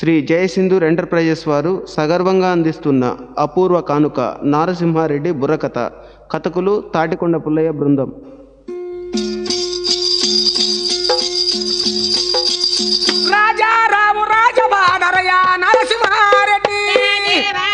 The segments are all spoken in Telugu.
శ్రీ జయసింధూర్ ఎంటర్ప్రైజెస్ వారు సగర్వంగా అందిస్తున్న అపూర్వ కానుక నారసింహారెడ్డి బుర్రకథ. కథకులు తాటికొండ పుల్లయ్య బృందం. రాజారావు రాజబాదరయ నరసింహారెడ్డి.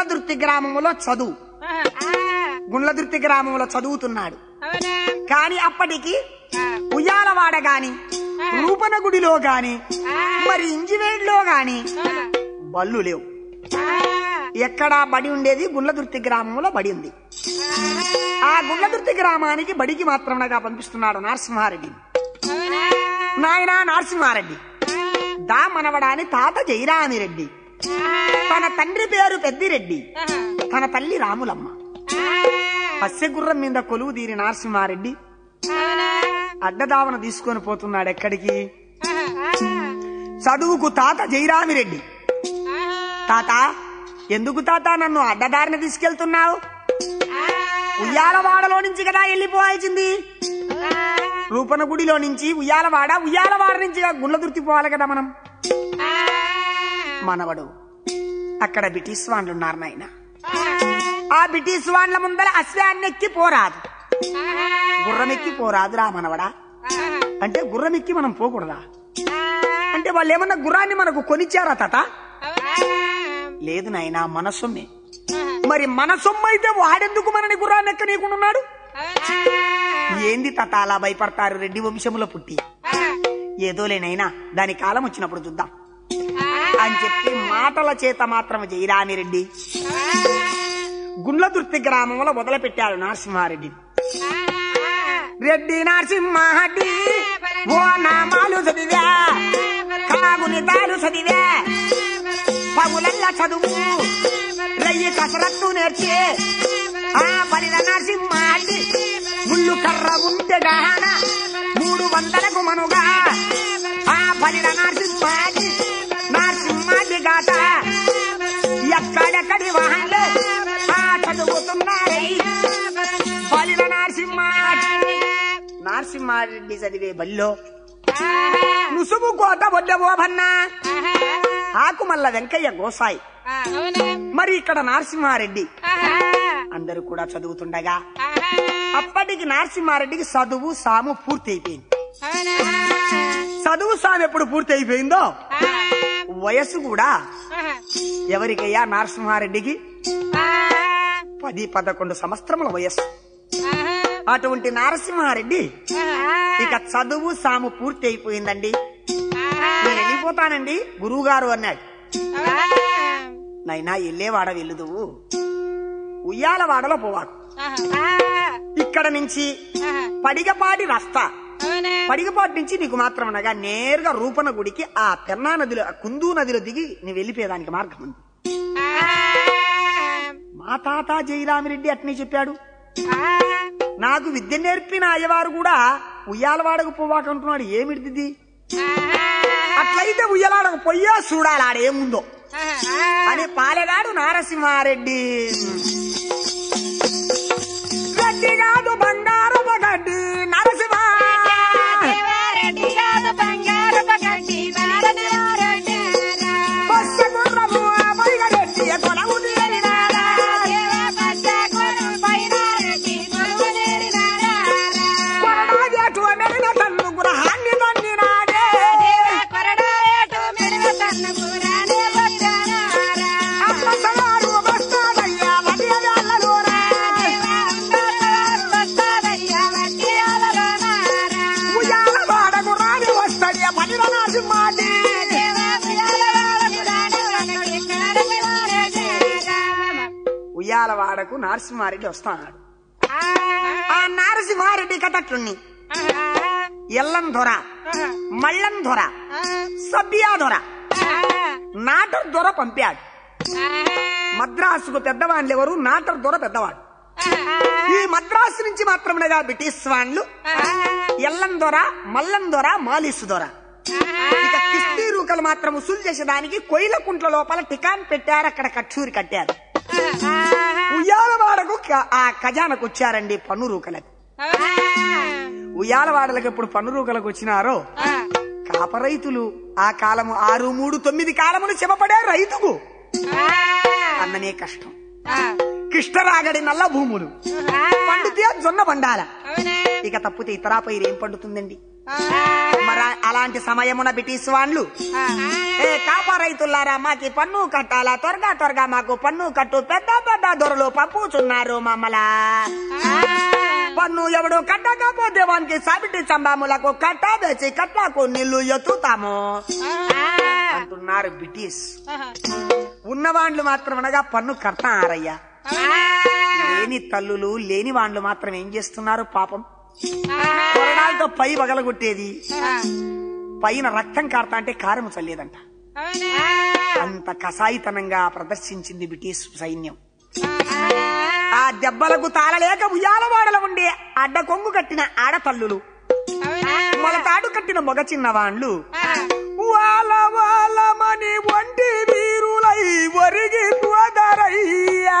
గుండ్లదుర్తి గ్రామంలో చదువు. గుండ్లదుర్తి గ్రామంలో చదువుతున్నాడు. కాని అప్పటికి ఉయ్యాలవాడ గాని రూపన గుడిలో గాని మరి ఇంజివేడ్లో గాని బళ్ళు లేవు. ఎక్కడా బడి ఉండేది గుండ్లదుర్తి గ్రామంలో బడి ఉంది. ఆ గుండ్లదుర్తి గ్రామానికి బడికి మాత్రమేగా పంపిస్తున్నాడు నరసింహారెడ్డి. నాయనా నరసింహారెడ్డి. దా మనవడాని తాత జయరామిరెడ్డి. తన తండ్రి పేరు పెద్దిరెడ్డి. తన తల్లి రాములమ్మ. పස්සెగుర్రం మీద కొలువు తీరి నరసింహారెడ్డి. అడ్డదావన తీసుకొని పోతున్నాడు ఎక్కడికి? చదువుకు తాత జయరామిరెడ్డి. తాత ఎందుకు తాత నన్ను అడ్డదారిన తీసుకెళ్తున్నావు? ఉయ్యాలవాడలో నుంచి కదా వెళ్ళిపోవాల్సింది? రూపన గుడిలో నుంచి ఉయ్యాలవాడ ఉయ్యాలవాడ నుంచి గుండ్ల పోవాలి కదా మనం? మనవడు. అక్కడ బ్రిటిష్ వాళ్ళు ఉన్నారు నాయన. ఆ బ్రిటిష్ వాళ్ళ ముందర అశ్వాన్నెక్కి పోరాదు. గుర్రమెక్కి పోరాదు రా మనవడా. అంటే గుర్రమెక్కి మనం పోకూడదా? అంటే వాళ్ళు ఏమన్నా గుర్రాన్ని మనకు కొనిచ్చారా తట లేదు నాయన మన సొమ్మే. మరి మన సొమ్ము అయితే వాడెందుకు మనని గుర్రాన్ని ఎక్కనీయకుంటున్నాడు ఏంది తాత అలా భయపడతారు? రెడ్డి వంశములో పుట్టి. ఏదోలేనైనా దాని కాలం వచ్చినప్పుడు చూద్దాం. అని చెప్పి మాటల చేత మాత్రం జయరామిరెడ్డి గుండ్లదుర్తి గ్రామంలో మొదలుపెట్టాడు నరసింహారెడ్డి. రెడ్డి నరసింహారెడ్డి ఓ నామాలు చదివా కాగునితాలు చదివా పగులల్ల చదువు రయ్యి కసరత్తు నేర్చి ఆ పరిద నరసింహారెడ్డి ముళ్ళు కర్ర ఉంటే గహన మూడు వందలకు మనుగా ఆ పరిద నరసింహారెడ్డి. నరసింహారెడ్డి గాట ఎక్కడెక్కడి వాహనలే ఆ చదువుతున్నారై? బలిల నరసింహారెడ్డి నరసింహారెడ్డి చదివే బల్లో నుసుము కోట వడ్డవో భన్నా ఆకుమల్ల వెంకయ్య గోసాయి. మరి ఇక్కడ నరసింహారెడ్డి. అందరూ కూడా చదువుతుండగా అప్పటికి నరసింహారెడ్డికి చదువు సాము పూర్తి అయిపోయింది చదువు సాము ఎప్పుడు పూర్తి అయిపోయిందో వయసు కూడా. ఎవరికయ్యా నరసింహారెడ్డికి? పది పదకొండు సంవత్సరముల వయస్సు. అటువంటి నరసింహారెడ్డి ఇక చదువు సాము పూర్తి అయిపోయిందండి. నేను వెళ్ళిపోతానండి గురువు గారు అన్నాడు నైనా వెళ్ళేవాడ వెళ్ళుదువు ఉయ్యాలవాడలో పోవాకు. ఇక్కడ నుంచి పడిగపాటి రస్తా. పడిగపాటి నుంచి నీకు మాత్రం అనగా నేరుగా రూపన గుడికి ఆ పెన్నా నదిలో కుందూ నదిలో దిగి నీ వెళ్ళిపోయేదానికి మార్గం ఉంది. మా తాత జయరామిరెడ్డి అట్నే చెప్పాడు. నాకు విద్య నేర్పిన అయ్యవారు కూడా ఉయ్యాలవాడకు పోవాకంటున్నాడు ఏమిటిది అట్లయితే ఉయ్యలాడకు పొయ్యో చూడాలి ఆడేముందో. అని పాలెగాడు నారసింహారెడ్డి. గడ్డి కాదు గడ్డి నరసింహ ఉయ్యాలవాడకు నరసింహారెడ్డి వస్తాడు. ఆ. నరసింహారెడ్డి కథట్లుని ఎల్లం దొర మళ్ళం దొర సబ్బియా దొర నాటర్ దొర పంపాడు. మద్రాసుకు పెద్దవాళ్ళు ఎవరు? నాటర్ దొర పెద్దవాడు. ఈ మద్రాసు నుంచి మాత్రమేగా బ్రిటిష్ వాళ్ళు ఎల్లం దొర మల్లం దొర మాలిసు దొర. ఇక కిస్తీ రూకలు మాత్రం ఉసులు చేసేదానికి కొయ్యల కుంట్ల లోపల టికాన్ పెట్టారు అక్కడ కట్టూరి కట్టారు. ఉయ్యాలవాడకు ఆ ఖజానకు వచ్చారండి పన్ను రూకలకు ఉయ్యాలవాడలకు ఎప్పుడు పన్ను రూకలకు వచ్చినారో కాప రైతులు ఆ కాలము ఆరు మూడు తొమ్మిది కాలములు చెమపడే రైతుకు. అన్ననే కష్టం. కృష్ణరాగడి నల్ల భూములు. పండితే జొన్న బండాల. ఇక తప్పితే ఇతరా పైరు ఏం పండుతుందండి? అలాంటి సమయమున బ్రిటిష్ వాళ్ళు ఏ కాపా రైతులారా మాకి పన్ను కట్టాలా? త్వరగా త్వరగా మాకు పన్ను కట్టు. పెద్ద పెద్ద దొరలు పంపుచున్నారు మమ్మలా. పన్ను ఎవడు కట్టకపోతే వానికి సాబిటి సంబాములకు కట్ట వేసి కట్టకు నీళ్ళు ఎత్తుతాము. అంటున్నారు బ్రిటిష్. ఉన్నవాండ్లు మాత్రం అనగా పన్ను కడతారయ్యా. లేని తల్లులు లేని వాండ్లు మాత్రం ఏం చేస్తున్నారు పాపం? కొరడాలతో పై పగలగొట్టేది. పైన రక్తం కారతా అంటే కారం చల్లేదంట. అంత కసాయితనంగా ప్రదర్శించింది బ్రిటిష్ సైన్యం. ఆ దెబ్బలకు తాళలేక ఉయ్యాలవాడల ఉండే అడ్డ కొంగు కట్టిన ఆడతల్లులు. మొలతాడు కట్టిన మొగ చిన్నవాండ్లు. వాల వాలమని వంటి వీరులై ఒరిగి పోదరయ్యా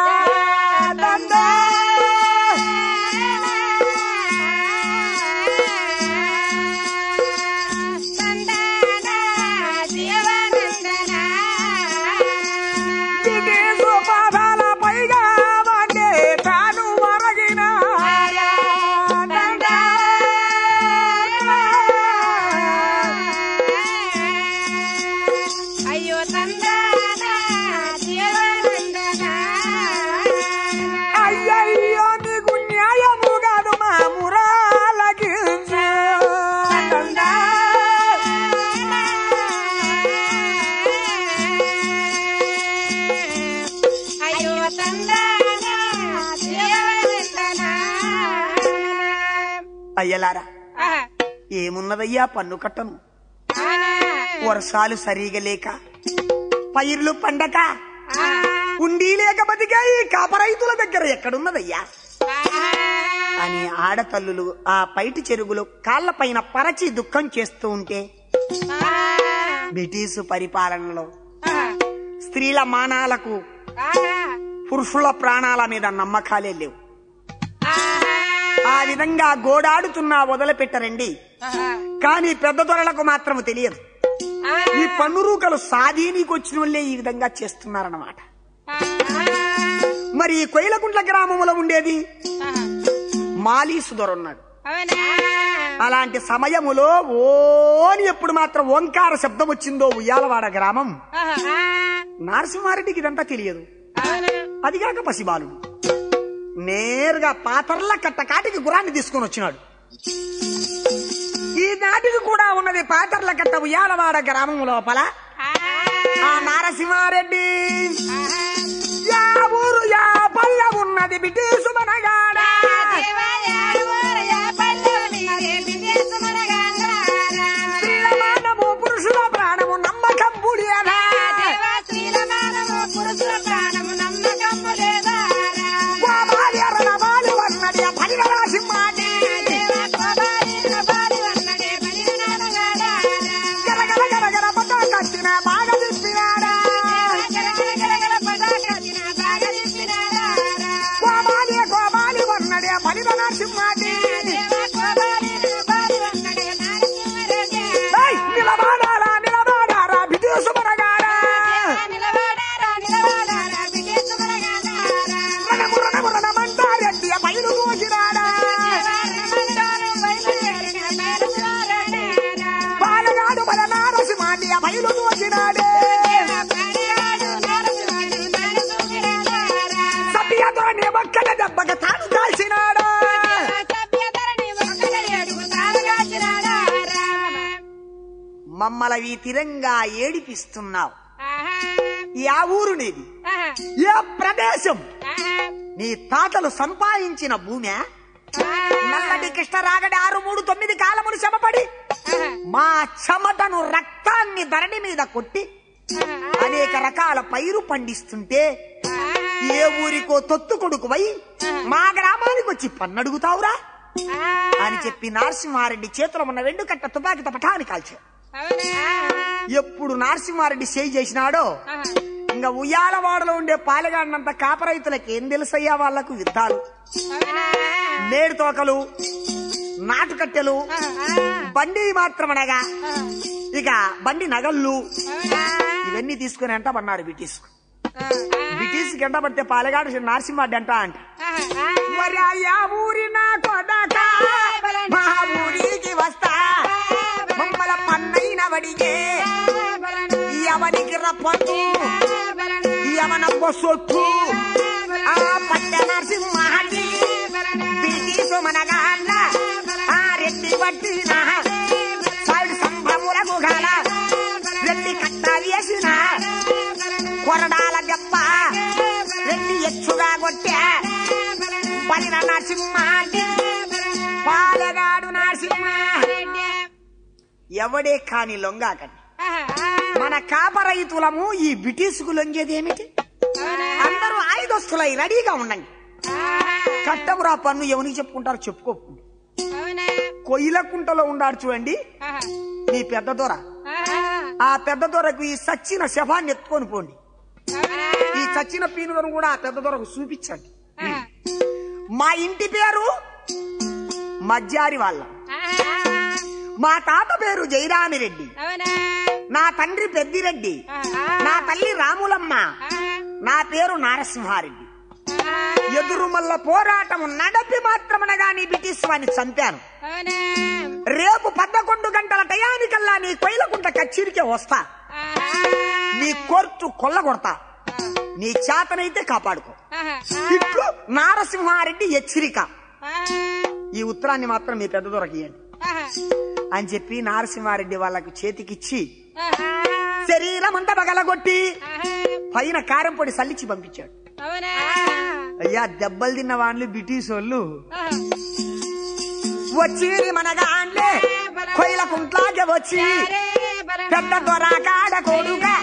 అయ్యలారా ఏమున్నదయ్యా పన్ను కట్టను? వర్షాలు సరిగా లేక పైర్లు పండక ఉండి లేక బతికే ఈ కాపరైతుల దగ్గర ఎక్కడున్నదయ్యా? అని ఆడతల్లులు ఆ పైటి చెరుగులు కాళ్ళ పైన పరచి దుఃఖం చేస్తూ ఉంటే బ్రిటిషు పరిపాలనలో స్త్రీల మానాలకు పురుషుల ప్రాణాల మీద నమ్మకాలే లేవు. ఆ విధంగా గోడాడుతున్నా వదిలిపెట్టరండి. కానీ పెద్ద దొరలకు మాత్రం తెలియదు. ఈ పన్ను రూకలు సాధీనికి వచ్చిన వాళ్ళే ఈ విధంగా చేస్తున్నారన్నమాట. మరి ఈ కొయిలకుంట్ల గ్రామంలో ఉండేది? మాలీసు దొర ఉన్నాడు. అలాంటి సమయములో ఓని ఎప్పుడు మాత్రం ఓంకార శబ్దం వచ్చిందో ఉయ్యాలవాడ గ్రామం. నరసింహారెడ్డికి ఇదంతా తెలియదు. అదిగాక పసిబాలుడు. నేరుగా పాతర్ల కట్ట కాటికి గురాన్ని తీసుకొని వచ్చినాడు. ఈ నాటికి కూడా ఉన్నది పాతర్ల కట్ట ఉయ్యాలవాడ గ్రామం లోపల. ఆ నారసింహారెడ్డి. యా ఊరు యా పల్లె ఉన్నది బ్రిటిషు మనగాడ. coragem, Mari. తిరంగా ఏడిపిస్తున్నావు. ఆ ఊరు నీది. ఏ ప్రదేశం. నీ తాతలు సంపాదించిన భూమి. నల్లటి కృష్ణరాగడి ఆరు మూడు తొమ్మిది కాలములు శ్రమపడి మా చెమటను రక్తాన్ని ధరణి మీద కొట్టి అనేక రకాల పైరు పండిస్తుంటే ఏ ఊరికో తొత్తు కొడుకువై మా గ్రామానికి వచ్చి పన్నడుగుతావురా అని చెప్పి నరసింహారెడ్డి చేతిలో ఉన్న వెండు కట్ట తుపాకి పటాని కాల్చాడు. ఎప్పుడు నరసింహారెడ్డి చేయి చేసినాడో ఇంకా ఉయ్యాలవాడలో ఉండే పాలెగాడినంత కాపరైతులకి ఏం తెలుసయ్యా వాళ్ళకు యుద్ధాలు? నేడు తోకలు నాటుకట్టెలు బండి మాత్రం అనగా ఇక బండి నగళ్ళు ఇవన్నీ తీసుకుని అంట పన్నారు బ్రిటిష్. బ్రిటిష్ గంట పడితే పాలెగాడు నరసింహారెడ్డి అంట అంట. మరి అయ్యా ఊరి నా కొడక మా ఊరికి వస్తా అడిగే. ఎవరికి రప్పదు ఎవనప్ప సొత్తు ఆ పట్ట నరసింహాడి బ్రిటిష్ మనగాళ్ళ ఆ రెడ్డి పట్టిన సైడ్ సంభములకు గల రెడ్డి కట్ట వేసిన. కొరడాల దెబ్బ రెడ్డి ఎచ్చుగా కొట్టా. పలిన నరసింహాడి ఎవడే కాని లొంగాకండి. మన కాప రైతులము ఈ బ్రిటిష్కు లొంగేదేమిటి అందరూ ఆయుధస్తులై రెడీగా ఉండండి. కట్టమురా పన్ను ఎవరికి చెప్పుకుంటారో చెప్పుకోకుండా. కొయ్యలకుంటలో ఉండాడు చూడండి. నీ పెద్ద దొర. ఆ పెద్ద దొరకు ఈ సచ్చిన శవాన్ని ఎత్తుకొని పోండి. ఈ చచ్చిన పీనుగను కూడా ఆ పెద్ద దొరకు చూపించండి. మా ఇంటి పేరు మజ్జారి వాళ్ళ. మా తాత పేరు జయరామిరెడ్డి నా తండ్రి పెద్దిరెడ్డి. నా తల్లి రాములమ్మ. నా పేరు నారసింహారెడ్డి. ఎదురు మల్ల పోరాటం నడపి మాత్రమనగా నీ బ్రిటిష్ వాడిని చంపాను రేపు పదకొండు గంటల టయానికల్లా నీ కొయ్యలకుంట కచ్చిరికే వస్తా. నీ కోర్టు కొల్లగొడతా. నీ చేతనైతే కాపాడుకో. ఇట్లు నారసింహారెడ్డి హెచ్చరిక. ఈ ఉత్తరాన్ని మాత్రం మీ పెద్ద దొరకియండి. అని చెప్పి నారసింహారెడ్డి వాళ్ళకు చేతికిచ్చి శరీరం అంతా పగలగొట్టి పైన కారం పొడి సల్లిచ్చి పంపించాడు. అయ్యా దెబ్బలు తిన్న వాళ్ళు బ్రిటిష్ వాళ్ళు వచ్చి మనగాండ్లే కొయ్యల కుంట్లాగే వచ్చి పెద్ద దొరకాడ కొడుగా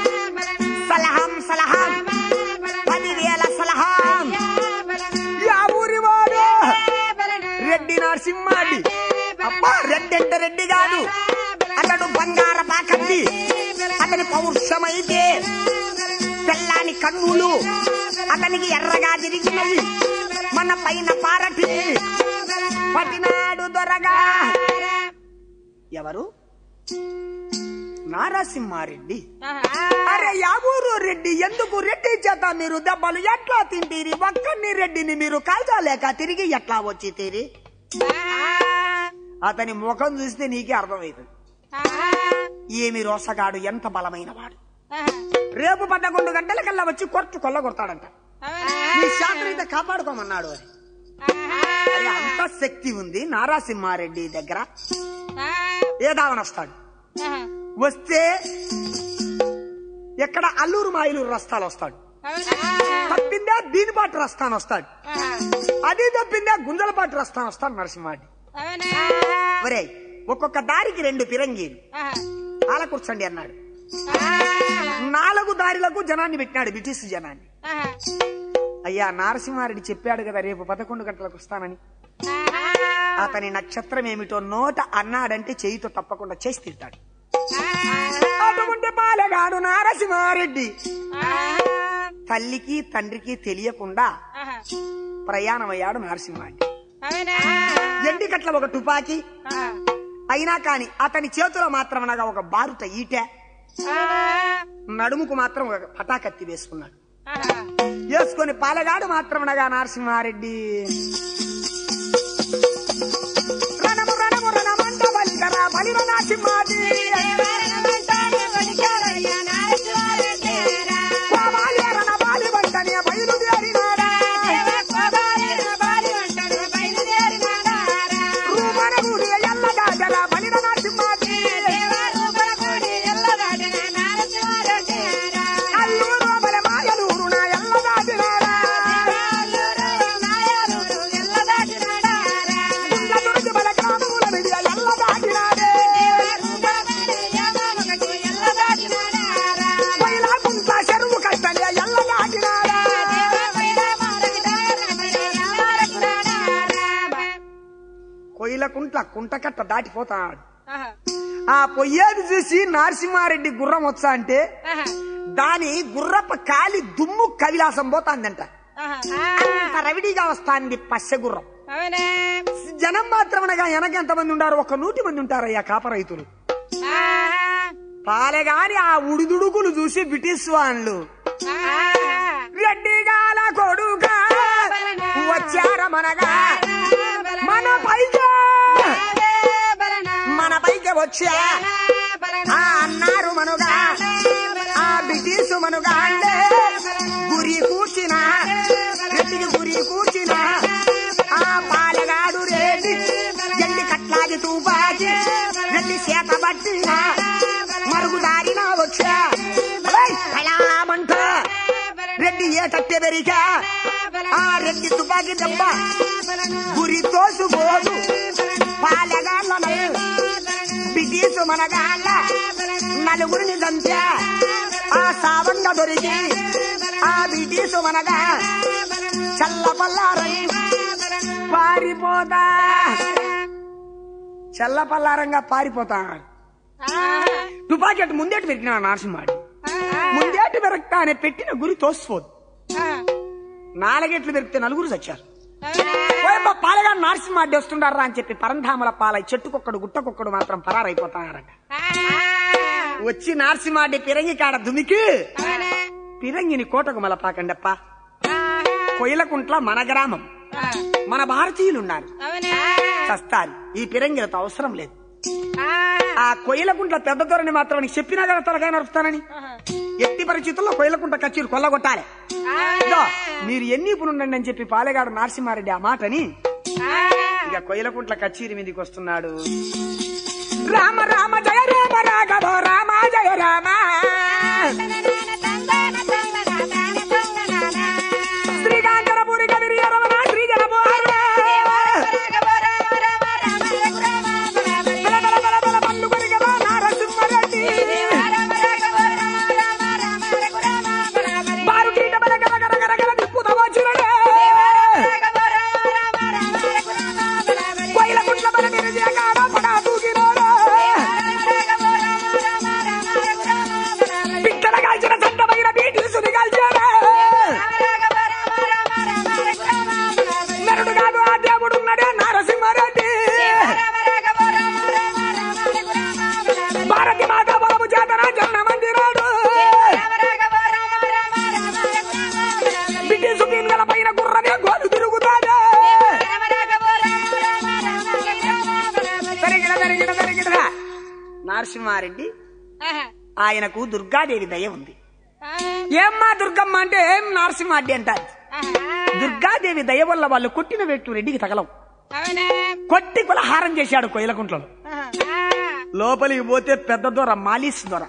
రెడ్డి అంటే కాదు అతడు బంగార పాకండి అతని పౌరుషమైతే పిల్లాని కన్నులు. అతనికి ఎర్రగా తిరిగినవి మన పైన పారటి పటినాడు దొరగా. ఎవరు? నారసింహారెడ్డి. అరే యావూరు రెడ్డి ఎందుకు రెడ్డి చేత మీరు దెబ్బలు ఎట్లా తింటీరి? ఒక్కని రెడ్డిని మీరు కాల్చలేక తిరిగి ఎట్లా వచ్చి తీరి? అతని ముఖం చూస్తే నీకే అర్థమవుతుంది. ఏమి రోసగాడు ఎంత బలమైన వాడు రేపు పదకొండు గంటలకల్లా వచ్చి కొట్టు కొల్లగొడతాడంట. నీ శాంతిని కాపాడుకోమన్నాడు అని. అంత శక్తి ఉంది నారాసింహారెడ్డి దగ్గర. ఏదావన వస్తాడు? వస్తే ఎక్కడ అల్లూరు మాయలూరు రస్తాలు వస్తాడు. తప్పిందే దీనిపాటి రస్తాను వస్తాడు. అది తప్పిందే గుంజలపాటి రస్తాను వస్తాడు నరసింహారెడ్డి. ఒరే ఒక్కొక్క దారికి రెండు పిరంగీలు ఆల కూర్చోండి అన్నాడు. నాలుగు దారిలకు జనాన్ని పెట్టినాడు బ్రిటిష్ జనాన్ని. అయ్యా నారసింహారెడ్డి చెప్పాడు కదా రేపు పదకొండు గంటలకు వస్తానని. అతని నక్షత్రం ఏమిటో నోట అన్నాడంటే చేయితో తప్పకుండా చేసి తింటాడు. అటువంటి నారసింహారెడ్డి. తల్లికి తండ్రికి తెలియకుండా ప్రయాణమయ్యాడు నరసింహారెడ్డి. ఎండి కట్ల ఒక తుపాకీ. అయినా కాని అతని చేతిలో మాత్రం అనగా ఒక బారుట ఈట. నడుముకు మాత్రం ఒక పటాకత్తి వేసుకున్నాడు. వేసుకొని పాలగాడు మాత్రం అనగా నరసింహారెడ్డి. రణము రణము రణమంట బలికరా బలిర నరసింహారెడ్డి ఆహా. ఆ పొయ్యేది చూసి నరసింహారెడ్డి గుర్రం వచ్చా అంటే. దాని గుర్రప కాలి దుమ్ము కవిలాసం పోతాందంట. రవిడిగా వస్తాంది పశ్చ గుర్రం. అవునా. జనం మాత్రమనగా వెనక ఎంతమంది ఉంటారు ఒక నూటి మంది ఉంటారయ్యా కాప రైతులు. పాలెగాని ఆ ఉడిదుడుకులు చూసి బ్రిటిష్ వాళ్ళు. రెడ్డిగాల కొడుగా వచ్చార వచ్చా? ఆ అన్నారు మనుగా. ఆ బ్రిటిష్ మనుగా అంటే గురి కూర్చిన రెడ్డికి గురి కూర్చిన. ఆ పాలగాడు రేడి ఎండి కట్లాగి తూపాకి రెడ్డి చేత పట్టిన మరుగుదారిన వచ్చా? రెడ్డి ఏటట్టే పెరిగా ఆ రెడ్డి తుపాకి దెబ్బ గురి తోసుకోదు పాలగాళ్ళ బ్రిటిష్ మనగాళ్ళ నలుగురిని దంచా ఆ సావంగా దొరికి ఆ బ్రిటిష్ మనగా చల్లపల్లారై పారిపోతా చల్లపల్లారంగా పారిపోతా తుపాకి అటు ముందేటి పెరిగిన నరసింహాడి ముందేటి పెరగతానే పెట్టిన గురి తోసిపోదు. నాలుగెట్లు పెరిగితే నలుగురు చచ్చారు. పాలగా నరసింహాడ్డి వస్తుండారా అని చెప్పి పరంధామల పాలై చెట్టుకొక్కడు గుట్టకొక్కడు మాత్రం పరారైపోతారట. వచ్చి నరసింహాడ్డి పిరంగి కాడ దుమికి పిరంగిని కోటకు మలపాకండప్ప. కొయిలకుంట్ల మన గ్రామం. మన భారతీయులు ఉన్నారు చస్తారు. ఈ పిరంగిలతో అవసరం లేదు. ఆ కొయిలకుంట్ల పెద్ద దొరని మాత్రం నీకు చెప్పినా కదా తలకాయ నడుపుతానని ఎట్టి పరిస్థితుల్లో కొయిలకుంట కచ్చీరు కొల్లగొట్టాలి. మీరు ఎన్ని ఉండండి అని చెప్పి పాలెగాడు నరసింహారెడ్డి ఆ మాటని ఇక కొయిలకుంట్ల కచ్చీరి మీదకి వస్తున్నాడు. రామ రామ జయ రామ రాఘవ రామ జయ రామ. ఆయనకు దుర్గాదేవి దయ ఉంది. ఏమ్మా దుర్గమ్మ అంటే ఏం నరసింహారెడ్డి అంటారు దుర్గాదేవి దయ వల్ల వాళ్ళు కొట్టిన వెట్టు రెడ్డికి తగలవు. కొట్టి కులహారం చేశాడు కొయ్యలకుంట్లలో లోపలికి పోతే పెద్ద దొర మాలీస్ దొర.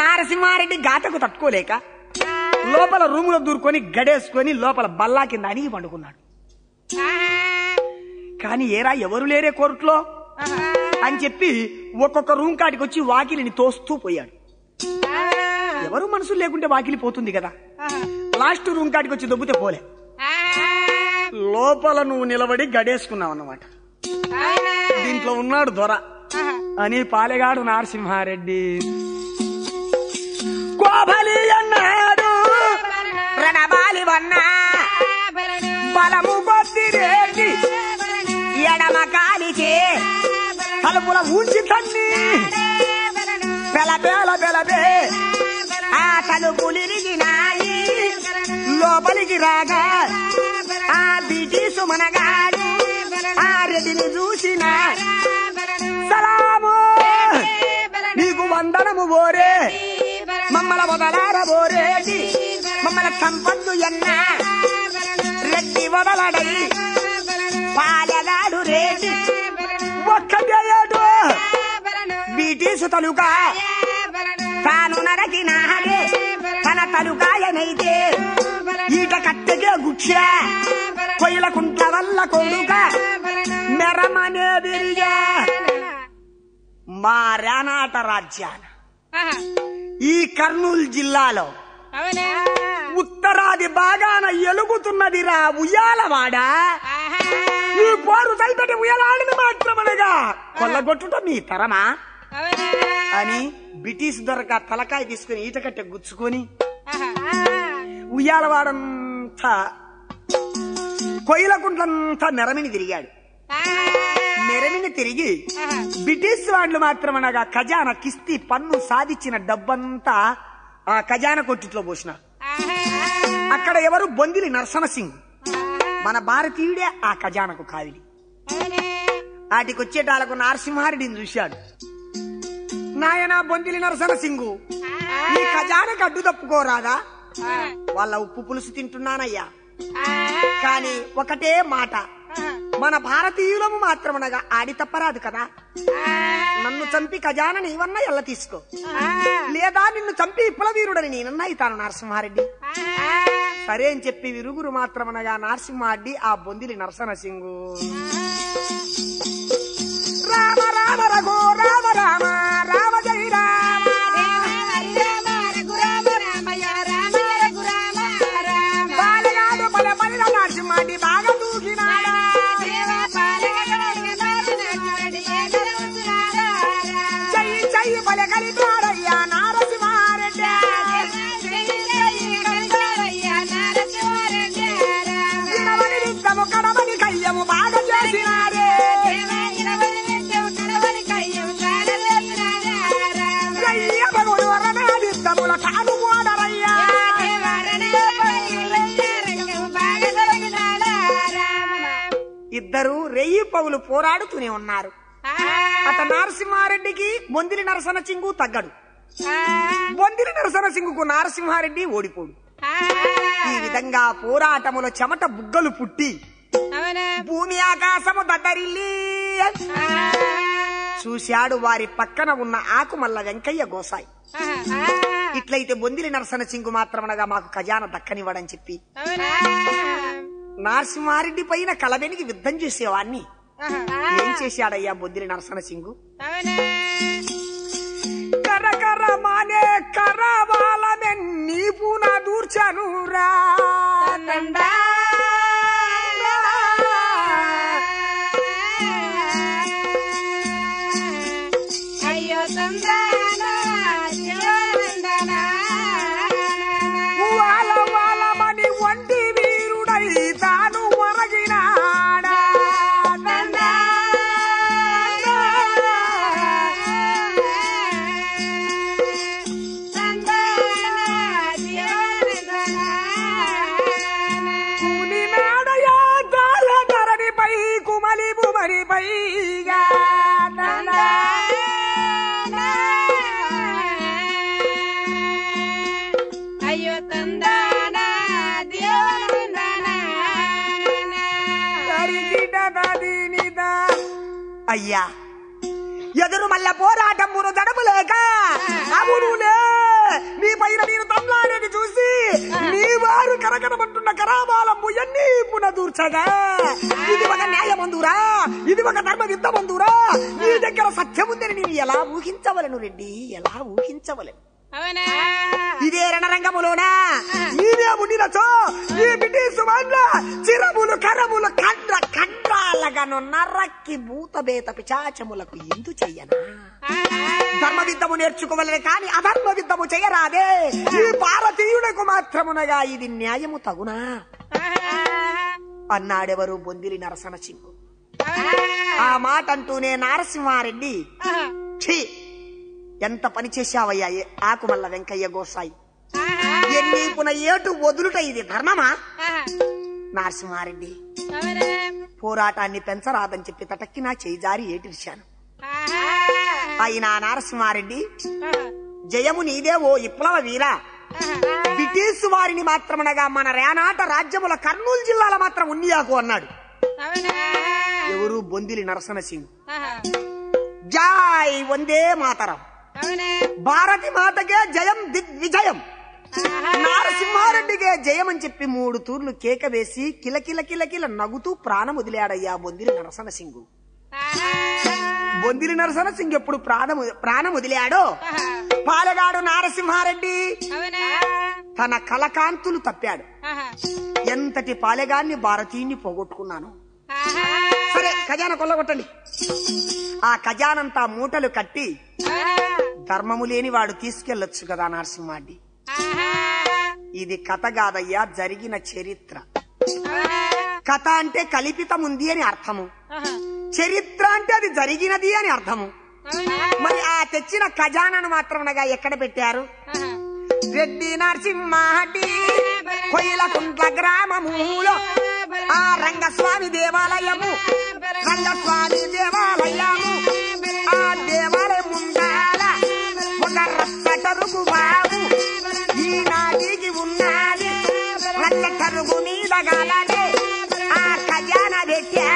నారసింహారెడ్డి గాతకు తట్టుకోలేక లోపల రూములో దూరుకొని గడేసుకొని లోపల బల్లా కింద అణిగి పండుకున్నాడు. కానీ ఏరా ఎవరు లేరే కోర్టులో? అని చెప్పి ఒక్కొక్క రూమ్ కాడికి వచ్చి వాకిలిని తోస్తూ పోయాడు. ఎవరు మనసులు లేకుంటే వాకిలి పోతుంది కదా? లాస్ట్ రూమ్ కాడికి వచ్చి దొబ్బితే పోలే. లోపల నువ్వు నిలబడి గడేసుకున్నావు అన్నమాట. దీంట్లో ఉన్నాడు దొర. అని పాలెగాడు నరసింహారెడ్డి. కోబలి అన్నాడు. రణబాలి వన్నా. బలము కొద్ది రేటి ఎడమ కాలికి తలుపుల ఊంచి తన్ని పెలబేల పెలబే ఆ తలుపులిరిగినాయి లోపలికి రాగా ఆ బ్రిటిష్ మనగాడు ఆ రెడ్డిని చూసిన. సలాము నీకు వందనము ఓరే. మమ్మల వదలార ఓరేటి. మమ్మల సంపద్దు ఎన్న. రెడ్డి వదలడై. పాలగాడు రేటి. ఒక్కటేయడు బ్రిటిష్ తలుక? తాను నరకినాడే తన తలుకాయనైతే ఈట కట్టెగే గుచ్చ కొయ్యల కుంట్ల వల్ల కొడుక మెరమనే విరిగా. మా రానాట రాజ్యాన. ఈ కర్నూలు జిల్లాలో ఉత్తరాది బాగాన ఎలుగుతున్నదిరా ఉయ్యాలవాడ. ఆహా. ఈ పోరు తలపెట్టి ఉయ్యాలాడిన మాత్రమనగా కొల్లగొట్టుట మీ తరమా? అని బ్రిటిష్ దొరక తలకాయ తీసుకుని ఈటకట్టె గుచ్చుకొని ఉయ్యాలవాడంతా కొయ్యలకుంట్లంతా మెరమిని తిరిగాడు. మెరమిని తిరిగి బ్రిటిష్ వాళ్ళు మాత్రమనగా ఖజానా కిస్తీ పన్ను సాధించిన డబ్బంతా ఆ ఖజానా కొట్టిట్లో పోసిన. అక్కడ ఎవరు? బొందిలి నరసనసింగ్. మన భారతీయుడే ఆ ఖజానకు కావిలి. వాటికొచ్చేటాలకు నరసింహారెడ్డిని చూశాడు. నాయన బొందిలి నరసనసింగు. ఈ ఖజానకు అడ్డు తప్పుకోరాదా వాళ్ళ ఉప్పు పులుసు తింటున్నానయ్యా. కానీ ఒకటే మాట. మన భారతీయులము మాత్రమనగా ఆడి తప్పరాదు కదా. నన్ను చంపి ఖజాన నీవన్నా ఎల్ల తీసుకో. లేదా నిన్ను చంపి విప్లవీరుడని నేనన్నా ఇతాను నరసింహారెడ్డి. సరే అని చెప్పి విరుగురు మాత్రమనగా నరసింహారెడ్డి ఆ బొందిలి నరసనసింగు. రామ రామ రఘో రామ రామ. రెయ్యి పగులు పోరాడుతూనే ఉన్నారు. అత నరసింహారెడ్డికి బొందిలి నరసన చింగు తగ్గడు. బొందిలి నరసన సింగుకు నరసింహారెడ్డి ఓడిపోడు. ఈ విధంగా పోరాటముల చెమట బుగ్గలు పుట్టి భూమి ఆకాశము దద్దరిల్లి. చూశాడు వారి పక్కన ఉన్న ఆకుమల్ల వెంకయ్య గోసాయి. ఇట్లయితే బొందిలి నరసన సింగు మాత్రమనగా మాకు ఖజానా దక్కనివ్వడని చెప్పి. నరసింహారెడ్డి పైన కలబెనికి యుద్ధం చేసేవాణ్ణి. ఏం చేశాడయ్యా బొద్దిరి నరసన సింగు కర కర మానే కరవాలమే నీ పూన దూర్చను అయ్యా. ఎదురు మల్ల పోరాటమును దడపలేక అవునులే నీ పైన నేను తమ్లాడేది చూసి నీ వారు కరకరమంటున్న కరాబాలము ఎన్ని పునదూర్చగా. ఇది ఒక న్యాయమందురా ఇది ఒక ధర్మ యుద్ధమందురా నీ దగ్గర సత్యముందని నేను ఎలా ఊహించవలను రెడ్డి? ఎలా ఊహించవలను? ఇదే రణరంగములోనా? నీవే ఉండినచో ఈ బ్రిటిష్ వాళ్ళ చిరములు కరములు కండ్ర కండ్రాలగాను నర్రక్కి భూతబేత పిచాచములకు ఎందు చెయ్యనా ధర్మ విద్దము నేర్చుకోవలే కాని అధర్మ విద్దము చేయరాదే ఈ భారతీయులకు మాత్రమునగా ఇది న్యాయము తగునా? అన్నాడెవరు బొందిలి నరసన సింగు ఆ మాట అంటూనే నారసింహారెడ్డి ఛీ! ఎంత పని చేశావయ్యా? ఆకుమల్ల వెంకయ్య గోసాయి. ఎన్ని పున ఏటు వదులుట ఇది ధర్మమా? నరసింహారెడ్డి పోరాటాన్ని పెంచరాదని చెప్పి తటక్కి నా చేయి జారి ఏటిరిశాను అయినా నరసింహారెడ్డి జయము నీదే ఓ విప్లవ వీరా? బ్రిటిష్ వారిని మాత్రమనగా మన రేనాట రాజ్యముల కర్నూలు జిల్లాల మాత్రం ఉన్నియాకు అన్నాడు. ఎవరు బొందిలి నరసన సింగ్ జాయ్ వందే మాతరం. భారతి మాతకే జయం దిగ్విజయం నారసింహారెడ్డికే జయం అని చెప్పి మూడు తూర్లు కేక వేసి కిలకిల కిలకిల నగుతూ ప్రాణం వదిలాడయ్యా బొందిలి నరసన సింగు బొందిలి నరసన సింగ్ ఎప్పుడు ప్రాణం ప్రాణం వదిలాడో? పాలగాడు నారసింహారెడ్డి తన కలకాంతులు తప్పాడు. ఎంతటి పాలెగాన్ని భారతీయుని పోగొట్టుకున్నాను? సరే ఖజానా కొల్లగొట్టండి. ఆ ఖజానంతా మూటలు కట్టి ధర్మము లేని వాడు తీసుకెళ్ళొచ్చు కదా నరసింహాడి ఇది కథ కాదయ్యా జరిగిన చరిత్ర. కథ అంటే కల్పితం ఉంది అని అర్థము. చరిత్ర అంటే అది జరిగినది అని అర్థము. మరి ఆ తెచ్చిన ఖజానాను మాత్రం ఎక్కడ పెట్టారు? రెడ్డి నరసింహాడి కొయ్యలకుంట్ల గ్రామములో. ఆ రంగస్వామి దేవాలయము. రంగస్వామి దేవాలయము. ఆ దేవాలయం ఉండాల ఒక రచ్చటరుగు బావు. ఈనాటికి ఉన్నది. రచ్చటరుగు మీద గలనే ఆ ఖజానా పెట్టా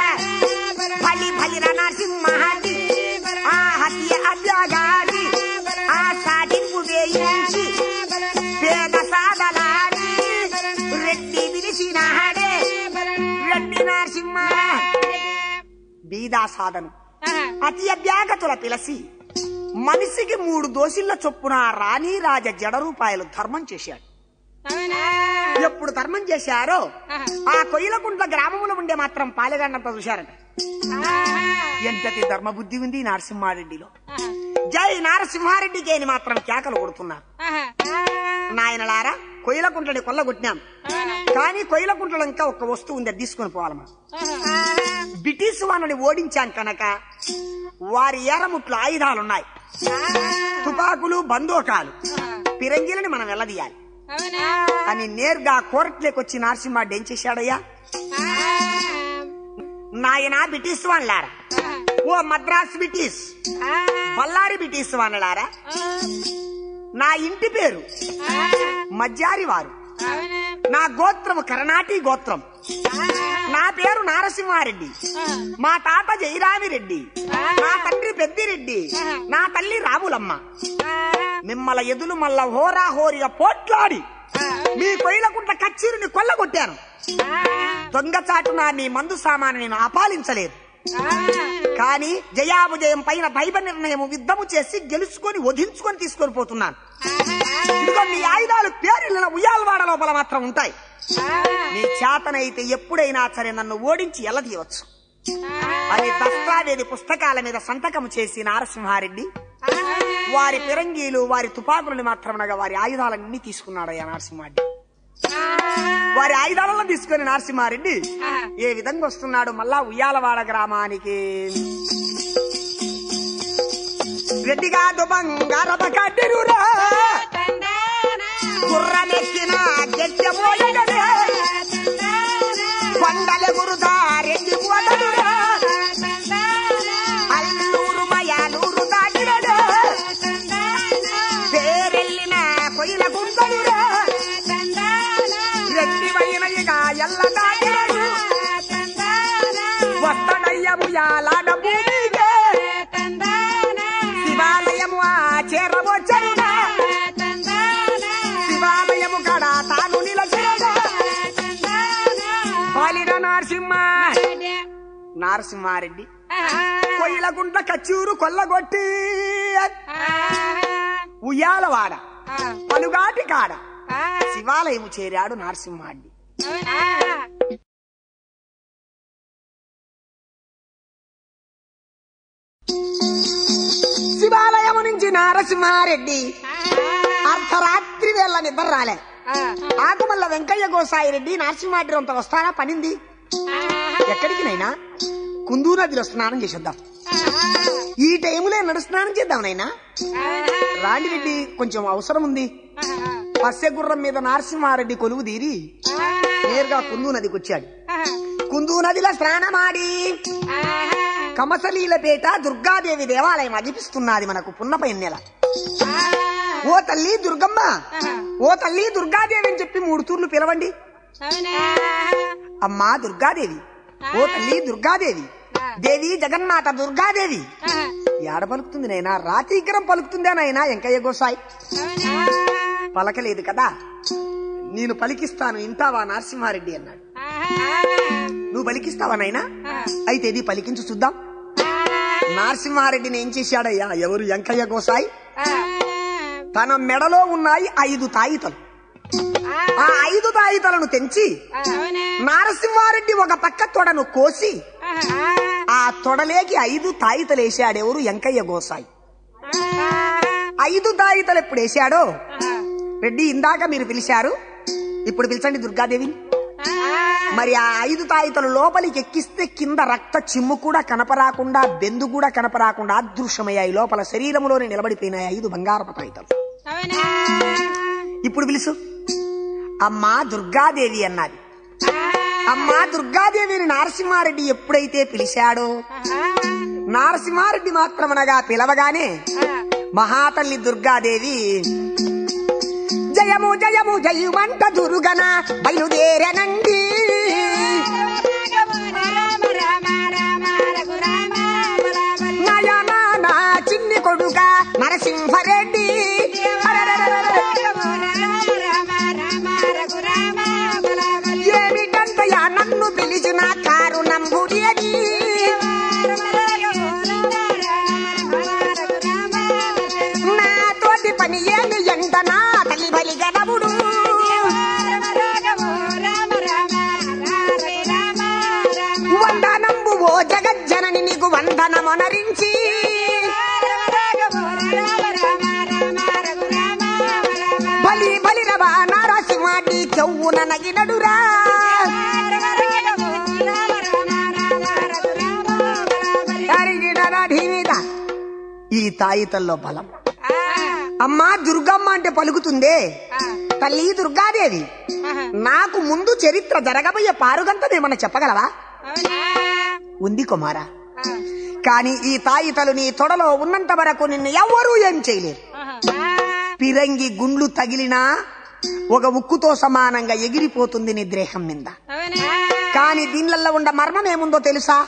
బలి బలిర నరసింహాడి ఆ హత్య అభ్యాగాడి బీదా సాధను. అతి అభ్యాగతుల పిలసి. మనిషికి మూడు దోసిళ్ళ చొప్పున రాణి రాజ జడ రూపాయలు ధర్మం చేశాడు. ఎప్పుడు ధర్మం చేశారో ఆ కొయ్యలకుంట్ల గ్రామంలో ఉండే మాత్రం పాలెగన్నంత చూశారట. ఎంతటి ధర్మబుద్ధి ఉంది నరసింహారెడ్డిలో? జై నరసింహారెడ్డికి అని మాత్రం కేకలు కొడుతున్నారు నాయనలారా కొయ్యలకుంట్లని కొల్లగొట్టినాం. కానీ కొయ్యలకుంట్లలో ఇంకా ఒక్క వస్తువు ఉంది అది తీసుకొని పోవాలి మనం బ్రిటిష్ వాళ్ళని ఓడించాం కనుక వారి ఏరముట్లు ఆయుధాలున్నాయి. తుపాకులు బందూకాలు. పిరంగిలని మనం వెళ్ళదీయాలి. అని నేరుగా కోర్టులోకి వచ్చి నరసింహారెడ్డి ఏం చేశాడయ్యా? నాయన బ్రిటిష్ వాళ్ళారా ఓ మద్రాస్ బ్రిటిష్. బళ్ళారి బ్రిటిష్ వాళ్ళారా నా ఇంటి పేరు మజ్జారి వారు నా గోత్రము కర్ణాటి గోత్రం. నా పేరు నారసింహారెడ్డి. మా తాత జయరామిరెడ్డి. నా తండ్రి పెద్దిరెడ్డి. నా తల్లి రాములమ్మ మిమ్మల ఎదులు మల్ల హోరా హోరిగా పోట్లాడి. మీ కొయ్యలకుంట్ల కచ్చీరుని కొల్లగొట్టాను. దొంగచాటున నీ మందు సామాను నేను అపాలించలేదు కానీ జయాభుజయం పైన దైవ నిర్ణయం యుద్ధము చేసి గెలుచుకొని వధించుకొని తీసుకొని పోతున్నాను. ఇదిగోండి ఆయుధాలు పేరిల్లిన ఉయ్యాలవాడ లోపల మాత్రం ఉంటాయి. నీ చేతనైతే ఎప్పుడైనా సరే నన్ను ఓడించి ఎలా తీయవచ్చు? అని దస్తావేది పుస్తకాల మీద సంతకం చేసి నారసింహారెడ్డి వారి పిరంగీలు వారి తుపాకులను మాత్రమనగా వారి ఆయుధాలన్నీ తీసుకున్నాడయ్యా నరసింహారెడ్డి. వారి ఆయుధాలను తీసుకుని నరసింహారెడ్డి ఏ విధంగా వస్తున్నాడు మళ్ళా ఉయ్యాలవాడ గ్రామానికి. రెడ్డి పోతడురా ఇక ఎల్ల వస్తడయ్యము యాలాడ శివాలయము ఆ శివాలయము కడ తాను నరసింహ. నరసింహారెడ్డి. కొయ్యలగుంట్ల కచ్చూరు కొల్లగొట్టి. ఉయ్యాలవాడ పలుగాటి కాడ. శివాలయము చేరాడు నరసింహారెడ్డి. శివాలయము నుంచి నరసింహారెడ్డి అర్ధరాత్రి వేళ నిద్ర రాలే ఆకుమల్ల వెంకయ్య గోసాయి రెడ్డి నరసింహారెడ్డి అంత వస్తానా పనింది ఎక్కడికి నైనా? కుందూ నదిలో స్నానం చేసేద్దాం. ఈ టైములో నడు స్నానం చేద్దాం నైనా? రాండి రెడ్డి కొంచెం అవసరం ఉంది పස්සె గుర్రం మీద నరసింహారెడ్డి కొలువు తీరి. నేరుగా కుందూ నదికి వచ్చాడు కుందూ నదిలో స్నానమాడి. కమసలీలపేట దుర్గాదేవి దేవాలయం అదిపిస్తున్నది మనకు పున్నపై నెల. ఓ తల్లి దుర్గమ్మ ఓ తల్లి దుర్గాదేవి అని చెప్పి మూడు తూర్లు పిలవండి. అమ్మా దుర్గాదేవి ఓ తల్లి దుర్గాదేవి దేవి జగన్మాత దుర్గాదేవి. ఏడ పలుకుతుంది నైనా రాత్రికరం పలుకుతుందా నైనా వెంకయ్య గోసాయి? పలకలేదు కదా. నేను పలికిస్తాను ఇంటావా నరసింహారెడ్డి అన్నాడు. నువ్వు పలికిస్తావా నైనా అయితే ఇది పలికించు చూద్దాం. నరసింహారెడ్డిని ఏం చేశాడయ్యా? ఎవరు? వెంకయ్య గోసాయి? తన మెడలో ఉన్నాయి ఐదు తాయితలు. ఆ ఐదు తాయితలను తెంచి నరసింహారెడ్డి ఒక పక్క తొడను కోసి ఆ తొడలేకి ఐదు తాయితలు వేసాడెవరు వెంకయ్య గోసాయి. ఐదు తాయితలు ఎప్పుడు వేసాడో రెడ్డి ఇందాక మీరు పిలిచారు. ఇప్పుడు పిలిచండి దుర్గాదేవిని. మరి ఆ ఐదు తాయితలు లోపలికి ఎక్కిస్తే కింద రక్త చిమ్ము కూడా కనపరాకుండా బెందు కూడా కనపరాకుండా అదృశ్యమయ్యాయి. లోపల శరీరంలోనే నిలబడిపోయినాయి ఐదు బంగారపు తాయితలు. ఇప్పుడు పిలుసు. అమ్మా దుర్గాదేవి అన్నది. అమ్మా దుర్గాదేవిని నరసింహారెడ్డి ఎప్పుడైతే పిలిచాడో నరసింహారెడ్డి మాత్రమనగా పిలవగానే మహాతల్లి దుర్గాదేవి జయము జయము జయమంట దుర్గన బయలుదేరనండి. ఈ తాయితల్లో బలం. అమ్మా దుర్గమ్మ అంటే పలుకుతుందే. తల్లి దుర్గాదేవి. నాకు ముందు చరిత్ర జరగబోయే పారుగంతనేమన్నా చెప్పగలవా? ఉంది కుమారా. కానీ ఈ తాయితలు నీ తొడలో ఉన్నంత వరకు నిన్ను ఎవ్వరూ ఏం చేయలేరు. పిరంగి గుండ్లు తగిలినా ఒక ఉక్కుతో సమానంగా ఎగిరిపోతుంది నీ దేహం మీద. కానీ దీనిలలో ఉండ మర్మం ఏముందో తెలుసా?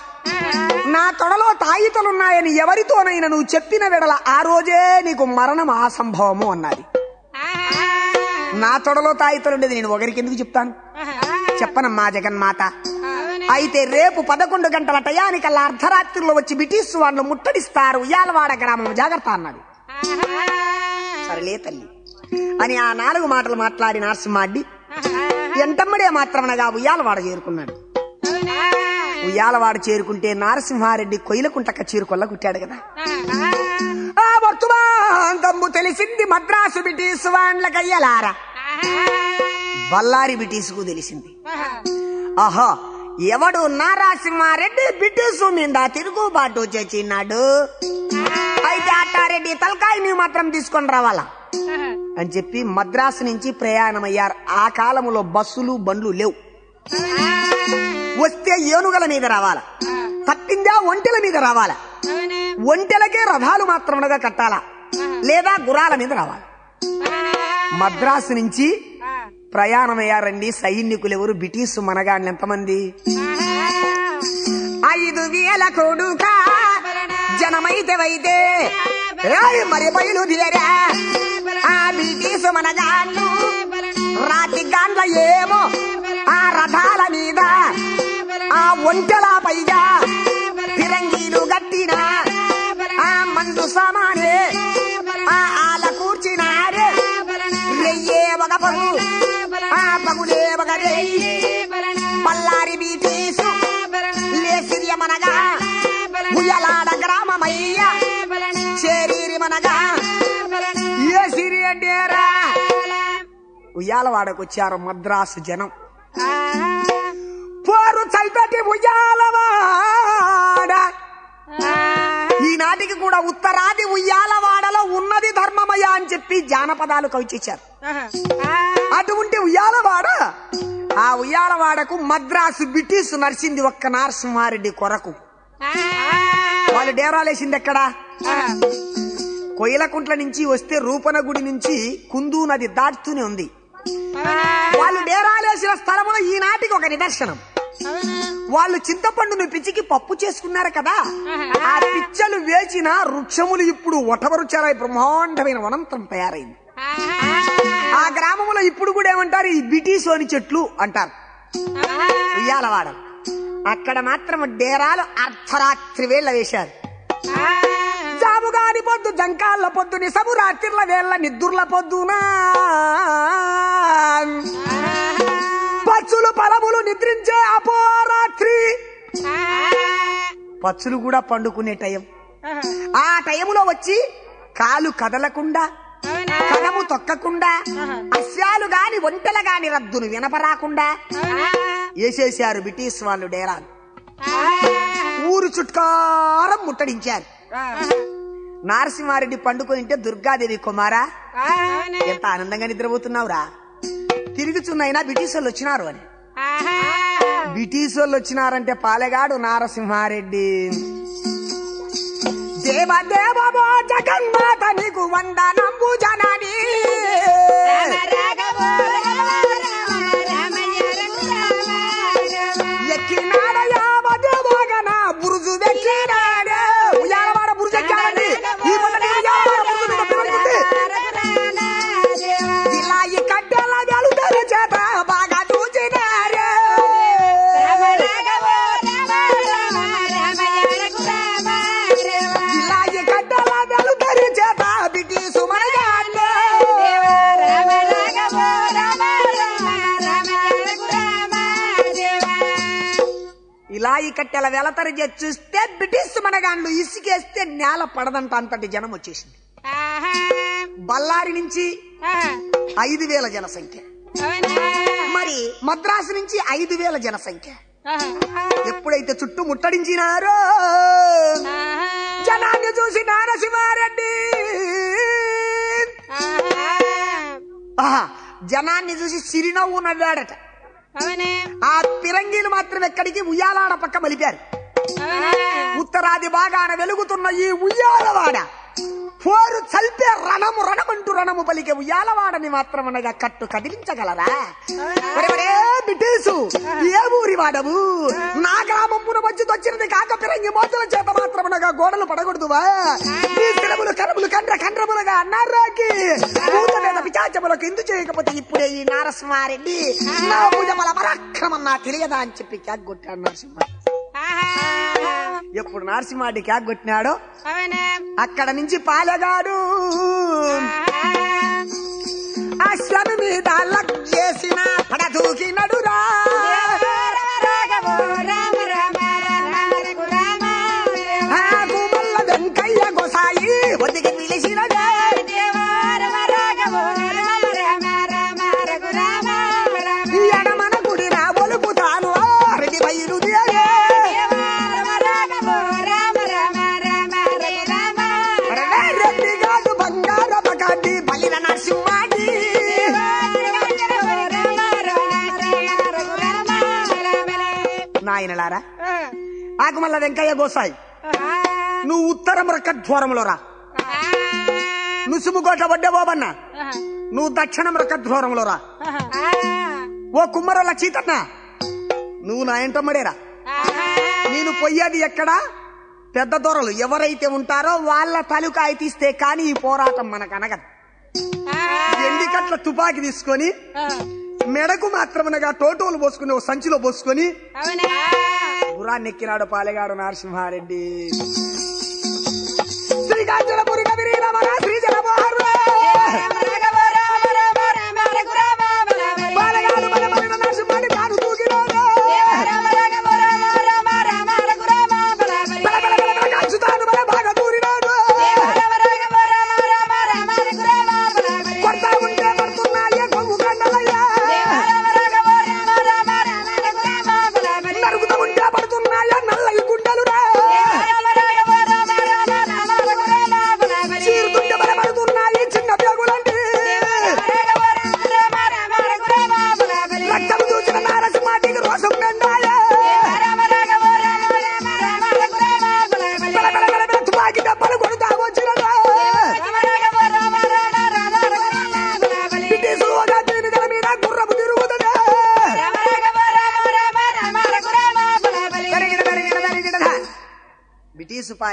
నా తొడలో తాయితలున్నాయని ఎవరితోనైనా నువ్వు చెప్పిన వెడల ఆ రోజే నీకు మరణం అసంభవము అన్నది. నా తొడలో తాయితలుండేది నేను ఒకరికి ఎందుకు చెప్తాను? చెప్పనమ్మా జగన్మాత. అయితే రేపు పదకొండు గంటల టయానికల్లా అర్ధరాత్రిలో వచ్చి బ్రిటిష్ వాళ్ళు ముట్టడిస్తారు. ఉయ్యాలవాడ గ్రామం. జాగ్రత్త అన్నది. సరేలే తల్లి. అని ఆ నాలుగు మాటలు మాట్లాడి నరసింహాడ్డి ఎంతమ్మడే మాత్రమనగా ఉయ్యాలవాడ చేరుకున్నాడు. ఉయ్యాలవాడ చేరుకుంటే నరసింహారెడ్డి కొయ్యలకుంటక చీరుకొల్ల కుట్టాడు కదా. ఆ వర్తుమాంతమ్ము తెలిసింది మద్రాసు బ్రిటిష్ వాళ్ళకయ్యలారా బల్లారి బ్రిటిష్కు తెలిసింది. ఆహా ఎవడు నారాసింహారెడ్డి బ్రిటిష్ మీద తిరుగుబాటు చేసినాడు? అయితే అట్టారెడ్డి తలకాయ నువ్వు మాత్రం తీసుకొని రావాలా? అని చెప్పి మద్రాసు నుంచి ప్రయాణమయ్యారు. ఆ కాలంలో బస్సులు బండ్లు లేవు. వస్తే ఏనుగల మీద రావాలా? తప్పిందా ఒంటెల మీద రావాలా? ఒంటెలకే రథాలు మాత్రమునగా కట్టాలా? లేదా గురాల మీద రావాలి? మద్రాసు నుంచి ప్రయాణమయ్యారండి. సైనికులు ఎవరు బ్రిటిష్ మనగాళ్ళు ఎంతమంది? ఐదు వేల కొడుక. జనమైతే వైతే మరి బయలుదేరా ఆ బ్రిటిష్ మనగాళ్ళు రాతి గాండ్ల ఏమో ఆ రథాల మీద. ఆ ఒంటెల పైగా ఫిరంగీలు గట్టిన ఆ మందు సమానే ఆ ఆల కూర్చినారే. రెయ్యే ఒక పగు ఆ పగులే ఒక రెయ్యి పల్లారి బీటీసు లేసిరియమనగా ఉయ్యలాడ గ్రామమయ్య. చేరీరి మనగా ఏ సిరి అంటేరా ఉయ్యాలవాడకు వచ్చారు మద్రాసు జనం పోరు చల్పటి ఉయ్యాలవాడ ఈనాటికి కూడా ఉత్తరాది ఉయ్యాలవాడలో ఉన్నది ధర్మమయ అని చెప్పి జానపదాలు కవిచేశారు అటువంటి ఉయ్యాలవాడ ఆ ఉయ్యాలవాడకు మద్రాసు బ్రిటిష్ నడిచింది ఒక్క నరసింహారెడ్డి కొరకు. వాళ్ళు డేరాలేసింది ఎక్కడా కొయ్యలకుంట్ల నుంచి వస్తే రూపన గుడి నుంచి కుందు నది దాటుతూనే ఉంది. వాళ్ళు డేరాలేసిన స్థలములో ఈనాటికి ఒక నిదర్శనం. వాళ్ళు చింతపండును పిచ్చికి పప్పు చేసుకున్నారు కదా? ఆ పిచ్చలు వేచిన వృక్షములు ఇప్పుడు ఒటవరుచారాయి బ్రహ్మాండమైన వనంతం తయారైంది. ఆ గ్రామంలో ఇప్పుడు కూడా ఏమంటారు? ఈ బిటీసోని చెట్లు అంటారు. ఉయ్యాలవాడ అక్కడ మాత్రం డేరాలు అర్ధరాత్రి వేళ వేశారు. జాముగాని పొద్దు జంకాళ్ళ పొద్దు నిసము రాత్రిల వేళ్ళ నిద్దుర్ల పొద్దునా? పచ్చులు పలములు నిద్రించే అపోరాత్రి. పచ్చులు కూడా పండుకునే టైం. ఆ టైములో వచ్చి కాలు కదలకుండా కదము తొక్కకుండా అశ్వాలు గాని ఒంటెల గాని రద్దును వినపరాకుండా వేసేశారు బ్రిటిష్ వాళ్ళు డేరాలు. ఊరు చుట్కారం ముట్టడించారు. నారసింహారెడ్డి పండుకొని దుర్గాదేవి కుమారా? ఎంత ఆనందంగా నిద్రపోతున్నావురా? తిరుగుచున్నైనా బ్రిటిష్ వాళ్ళు వచ్చినారు అని. బ్రిటిష్ వాళ్ళు వచ్చినారంటే పాలెగాడు నారసింహారెడ్డి. దేవ దేవో జగన్మాత నీకు వందనంబు జనని కట్టెల వెలతరి చేసి చూస్తే బ్రిటిష్ మనగాండ్లు ఇసుకేస్తే నేల పడదంట అంతటి జనం వచ్చేసింది. బళ్ళారి నుంచి ఐదు వేల జనసంఖ్య. మరి మద్రాసు నుంచి ఐదు వేల జనసంఖ్య. ఎప్పుడైతే చుట్టూ ముట్టడించినారో జనాన్ని చూసి నారసింహారెడ్డి. జనాన్ని చూసి సిరినవ్వు నవ్వాడట. ఆ పిరంగీలు మాత్రం ఎక్కడికి ఉయ్యాలాడ పక్క మలిపారు. ఉత్తరాది భాగాన వెలుగుతున్న ఈ ఉయ్యాలవాడ పోరు చల్పే రణము రణమంటూ రణము పలికే ఉయ్యాలవాడని మాత్రం అనగా కట్టు కదిలించగలరా? ఒరే బిటీసు ఏ ఊరి వాడవు? నా గ్రామంపున వచ్చి వచ్చినది కాక పిరంగి మోతల చేత మాత్రమనగా గోడలు పడకూడదువా నీ కరములు కండ్ర కండ్రములుగా అన్నారాకి. భూత మీద పిచాచములకు ఎందు చేయకపోతే ఇప్పుడే ఈ నారసింహారెడ్డి నా భుజముల పరాక్రమం నా తెలియదా అని చెప్పి క్యాక్ కొట్టాడు నరసింహ ఎప్పుడు నరసింహారెడ్డి క్యాక్ కొట్టినాడో? అక్కడ నుంచి పాలగాడు. అశ్వమి మీద లక్ చేసిన పడదూకినడురా నాయనలారా ఆకుమల్ల వెంకయ్య గోసాయి. నువ్వు ఉత్తరం రక్కధ్వరంలో రా. నుసుముకోట వడ్డే బాబన్న నువ్వు దక్షిణం రక్కధ్వరంలో రా. ఓ కుమ్మరోళ్ళ చీతన్న. నువ్వు నా ఎంటమ్మడేరా నేను పొయ్యేది ఎక్కడా? పెద్ద దొరలు ఎవరైతే ఉంటారో వాళ్ళ తలుకాయ తీస్తే కానీ ఈ పోరాటం మనకు అనగదు ఎండికట్ల తుపాకి తీసుకొని మెడకు మాత్రమనగా టోటోలు పోసుకుని ఓ సంచిలో పోసుకొని గురాన్ని ఎక్కినాడు పాలెగాడు నరసింహారెడ్డి. శ్రీకాంచలపురి కవిరి రమణ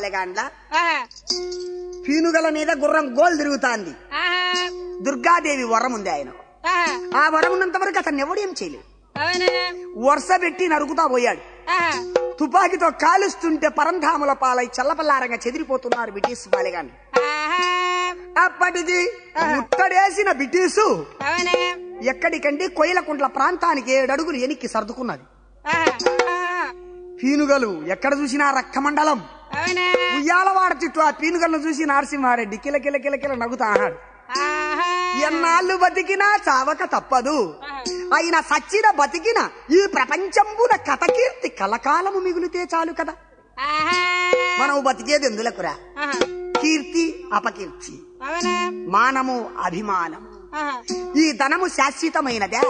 పాలెగాండ్ల పీనుగల మీద గుర్రం గోల్ తిరుగుతాంది. దుర్గాదేవి వరం ఉంది ఆయన. ఆ వరం ఉన్నంత వరకు అతన్ని ఎవడేం చేయలేదు. వరుస పెట్టి నరుకుతా పోయాడు. తుపాకీతో కాలుస్తుంటే పరంధాముల పాలై చల్లపల్లారంగా చెదిరిపోతున్నారు బ్రిటిష్ పాలెగాండ్లు అప్పటికి ముట్టడేసిన బ్రిటిషు. ఎక్కడికంటే కొయ్యలకుంట్ల ప్రాంతానికి ఏడు అడుగులు ఎనిక్కి సర్దుకున్నది. పీనుగలు ఎక్కడ చూసినా రక్తమండలం. ఉయ్యాలవాడ చుట్టూ ఆ పీనుగలను చూసి నరసింహారెడ్డి కిల కిల కిల కిల నవ్వుతా అన్నాడు. ఆహా. ఎన్నాళ్ళు బతికినా చావక తప్పదు. అయినా సచ్చిన బతికిన ఈ ప్రపంచంబున కథకీర్తి కలకాలము మిగులితే చాలు కదా. మనం బతికేది ఎందులకురా? కీర్తి అపకీర్తి. మానము అభిమానము ఆహా. ఈ ధనము శాశ్వతమైనదే.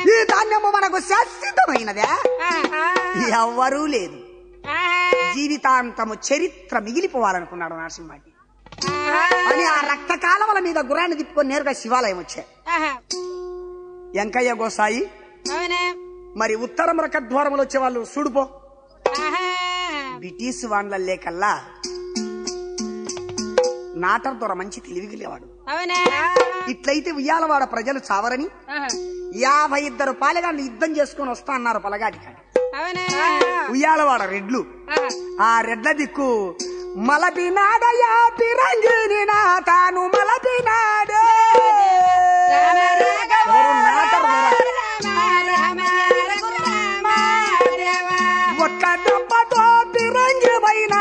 ఈ ధాన్యము మనకు శాశ్వతమైనదే. ఎవ్వరూ లేదు జీవితాంతము చరిత్ర మిగిలిపోవాలనుకున్నాడు నరసింహాటి అని ఆ రక్త కాలవల మీద గుర్రాన్ని తిప్పుకొని నేరుగా శివాలయం వచ్చాయి ఆహా. వెంకయ్య గోసాయి మరి ఉత్తరం రకద్వారములు వచ్చే వాళ్ళు చూడుపో. బ్రిటిష్ వాళ్ళ లేకల్లా నాటర్ దొర మంచి తెలివిగిలేవాడు ఇట్లయితే ఉయ్యాలవాడ ప్రజలు చావరని యాభై ఇద్దరు పాలెగాళ్ళు యుద్ధం చేసుకొని వస్తా అన్నారు పలగాటి కాడ ఉయ్యాలవాడ రెడ్లు. ఆ. రెడ్ల దిక్కు మలపినాడయా పిరంగిని నా తాను మలపినాడే. ఒక్క దెబ్బతో పిరంగి పైన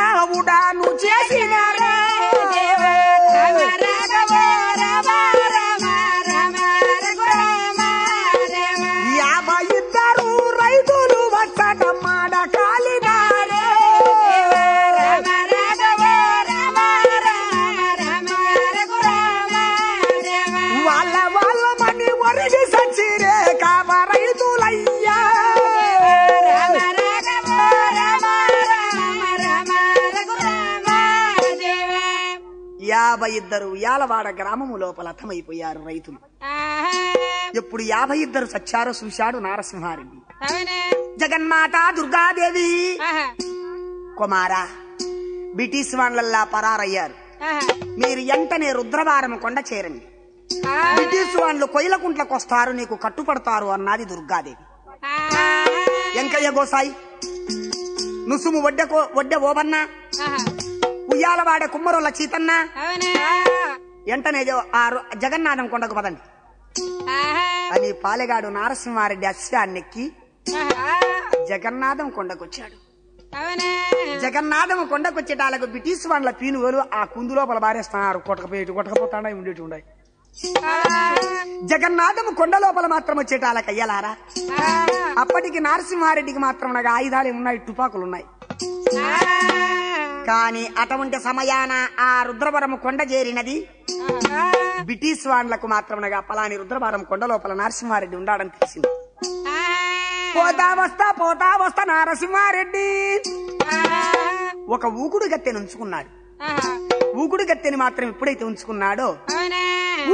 ఇద్దరు యాలవాడ గ్రామము లోపల అర్థమైపోయారు రైతులు. ఎప్పుడు యాభై ఇద్దరు సచ్చారో చూశాడు నారసింహారెడ్డి. జగన్మాత దుర్గాదేవి. కుమారా బ్రిటిష్ వాళ్ళల్లా పరారయ్యారు. మీరు వెంటనే రుద్రవారం కొండ చేరండి. బ్రిటిష్ వాళ్ళు కొయిలకుంట్లకు వస్తారు నీకు కట్టుపడతారు అన్నది దుర్గాదేవి. వెంకయ్య గోసాయి నుసుము వడ్డె వడ్డె ఓబన్న ఉయ్యాలవాడ కుమ్మరుల చీతన్న. వెంటనే జగన్నాథం కొండకు పదండి. అని పాలెగాడు నారసింహారెడ్డి అశ్వాన్నెక్కి జగన్నాథం కొండకొచ్చాడు. జగన్నాథం కొండకొచ్చేటాలకు బ్రిటిష్ వాళ్ళ పీనుగోలు ఆ కుందు లోపల బారేస్తున్నారు. కొట్టకపోయేటి కొట్టకపోతాడా ఉండేటి ఉండాయి. జగన్నాథం కొండ లోపల మాత్రం వచ్చేటాలకు అయ్యలారా? అప్పటికి నరసింహారెడ్డికి మాత్రం నాకు ఆయుధాలు ఉన్నాయి తుపాకులు ఉన్నాయి కానీ అటువంటి సమయాన ఆ రుద్రవరం కొండ చేరినది. బ్రిటిష్ వాళ్ళకు మాత్రమనగా పలాని రుద్రవరం కొండ లోపల నరసింహారెడ్డి ఉండాడని తెలిసింది. పోతా వస్తా పోతా వస్తా నరసింహారెడ్డి. ఒక ఊకుడు గత్తెని ఉంచుకున్నాడు. ఊకుడు గత్తెని మాత్రం ఎప్పుడైతే ఉంచుకున్నాడో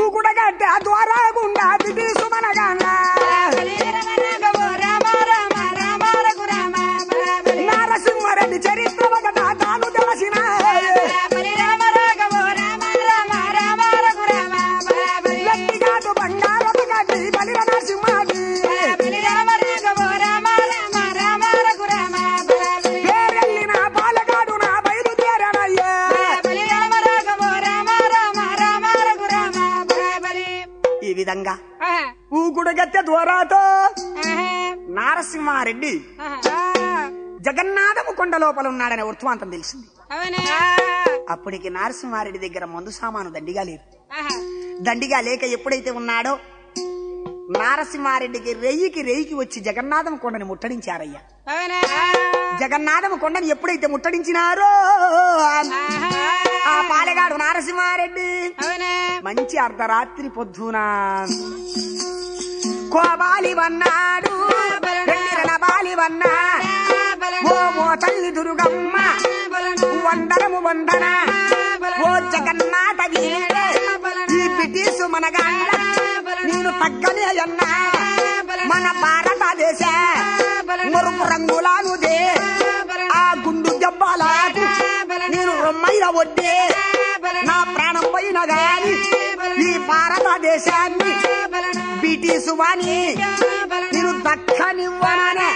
ఊకుడు గట్టె ద్వారా గుండా బ్రిటిష్ మనగానా? నరసింహారెడ్డి చరిత్ర నారసింహారెడ్డి జగన్నాథము కొండ లోపల ఉన్నాడనే వృత్తాంతం తెలిసింది అప్పటికి నరసింహారెడ్డి దగ్గర మందు సామాను దండిగా లేదు. దండిగా లేక ఎప్పుడైతే ఉన్నాడో నారసింహారెడ్డికి రెయ్యికి రెయ్యికి వచ్చి జగన్నాథం కొండని ముట్టడించారయ్యా. జగన్నాథం కొండని ఎప్పుడైతే ముట్టడించినారో ఆ పాలెగాడు నారసింహారెడ్డి. మంచి అర్ధరాత్రి పొద్దున. కోబాలి వన్నాడు వెన్నెల బాలి వన్నా ఓ మో తల్లి దుర్గమ్మ. వందరము వందన. ఓ జగన్నాథ వీరే ఈ బ్రిటిష్ మనగాళ్ళ నేను తగ్గనే అన్నా. మన భారతదేశ మురుపు రంగులానుదే ఆ గుండు దెబ్బలాకు నేను రొమ్మైన వడ్డే నా ప్రాణం పైన గాని ఈ భారతదేశాన్ని బ్రిటిష్ వాణి నేను దక్కనివ్వనే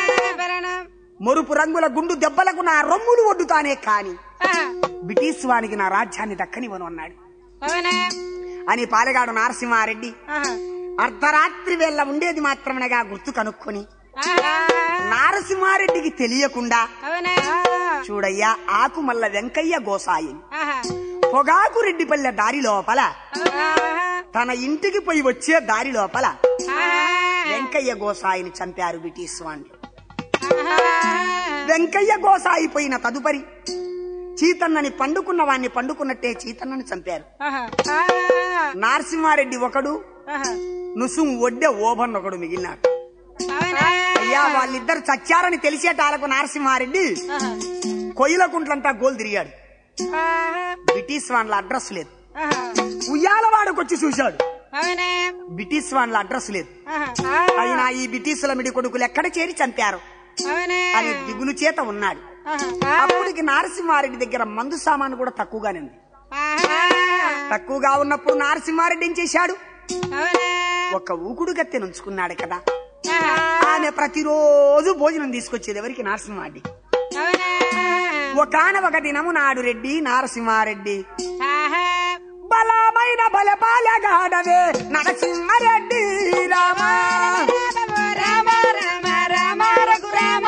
మురుపు రంగుల గుండు దెబ్బలకు నా రొమ్ములు ఒడ్డుతానే కాని బ్రిటిష్ వానికి నా రాజ్యాన్ని దక్కనివ్వను అన్నాడు. అని పాలెగాడు నరసింహారెడ్డి అర్ధరాత్రి వేళ ఉండేది మాత్రమనగా గుర్తు కనుక్కొని నారసింహారెడ్డికి తెలియకుండా చూడయ్యా ఆకుమల్ల వెంకయ్య గోసాయి. పొగాకు రెడ్డిపల్లె దారి లోపల. తన ఇంటికి పోయి వచ్చే దారి లోపల వెంకయ్య గోసాయిని చంపారు బ్రిటిష్ వాళ్ళు వెంకయ్య గోసాయి పోయిన తదుపరి చీతన్నని పండుకున్న వాణ్ణి పండుకున్నట్టే చీతన్నని చంపారు. నరసింహారెడ్డి ఒకడు నుసుం ఒడ్డె ఓభన్ ఒకడు మిగిలినాడు. అయ్యా వాళ్ళిద్దరు చచ్చారని తెలిసేటాలకు నరసింహారెడ్డి ఆహా. కొయ్యలకుంట్లంతా గోల్ తిరిగాడు. బ్రిటిష్ వాళ్ళ అడ్రస్ లేదు. ఆహా. ఉయ్యాలవాడకొచ్చి చూశాడు. బ్రిటిష్ వాళ్ళ అడ్రస్ లేదు. అయినా ఈ బ్రిటిష్ల మిడి కొడుకులు ఎక్కడ చేరి చంపారు? అని దిగులు చేత ఉన్నాడు. ఆహా. అప్పటికి నరసింహారెడ్డి దగ్గర మందు సామాను కూడా తక్కువగానే ఉంది. తక్కువగా ఉన్నప్పుడు నరసింహారెడ్డి ఏం చేశాడు? ఒక ఊకుడు గత్తె నుంచుకున్నాడు కదా ఆమె ప్రతిరోజు భోజనం తీసుకొచ్చేది ఎవరికి నరసింహారెడ్డి అవునా ఒకనొక దినము నాడు రెడ్డి నరసింహారెడ్డి బలమైన బలపాలగాడవే నరసింహారెడ్డి రామా రామ రామ రామ రఘురామ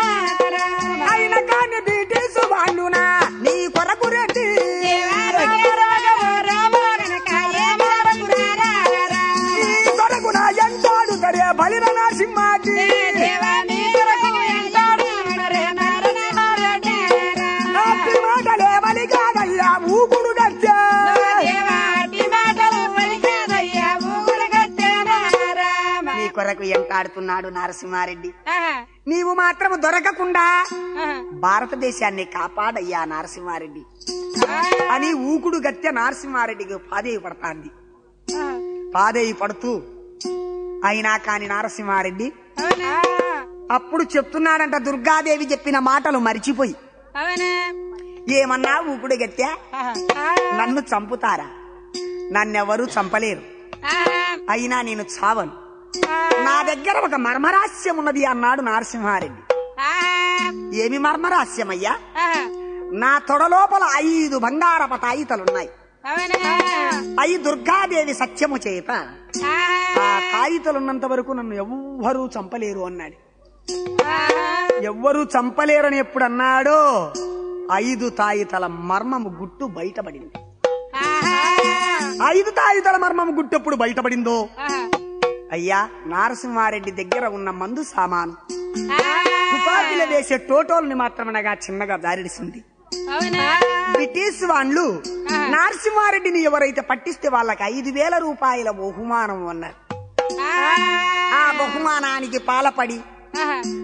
తరే బలిన నరసింహారెడ్డి నాటి మాటలే బలి కాదయ్యా ఊకుడు గత్తె నీ కొరకు ఎంటాడుతున్నాడు నరసింహారెడ్డి. నీవు మాత్రం దొరకకుండా భారతదేశాన్ని కాపాడయ్యా నరసింహారెడ్డి. అని ఊకుడు గత్తె నరసింహారెడ్డికి పాదేవి పడతాంది పాదేవి పడుతూ అయినా కాని నరసింహారెడ్డి. అప్పుడు చెప్తున్నాడంట దుర్గాదేవి చెప్పిన మాటలు మరిచిపోయి. ఏమన్నా ఊకుడు గత్తె నన్ను చంపుతారా? నన్నెవరూ చంపలేరు. అయినా నేను చావను. నా దగ్గర ఒక మర్మరాస్యం ఉన్నది అన్నాడు నరసింహారెడ్డి. ఏమి మర్మరాస్యమయ్యా నా తొడ లోపల ఐదు బంగారప తాయితలున్నాయి అయి దుర్గాదేవి సత్యము చేత ఆ. తాయితలున్నంత వరకు నన్ను ఎవ్వరూ చంపలేరు అన్నాడు. ఎవ్వరూ చంపలేరని ఎప్పుడు అన్నాడో ఐదు తాయితల మర్మము గుట్టు బయటపడింది. ఐదు తాయితల మర్మము గుట్టు ఎప్పుడు బయటపడిందో? అయ్యా నారసింహారెడ్డి దగ్గర ఉన్న మందు సామాను. తుపాకీలు వేసే టోటోల్ని మాత్రమనగా చిన్నగా దారిడిసింది. బ్రిటిష్ వాళ్ళు నరసింహారెడ్డిని ఎవరైతే పట్టిస్తే వాళ్ళకి ఐదు వేల రూపాయల బహుమానం అన్నారు. ఆ. బహుమానానికి పాలపడి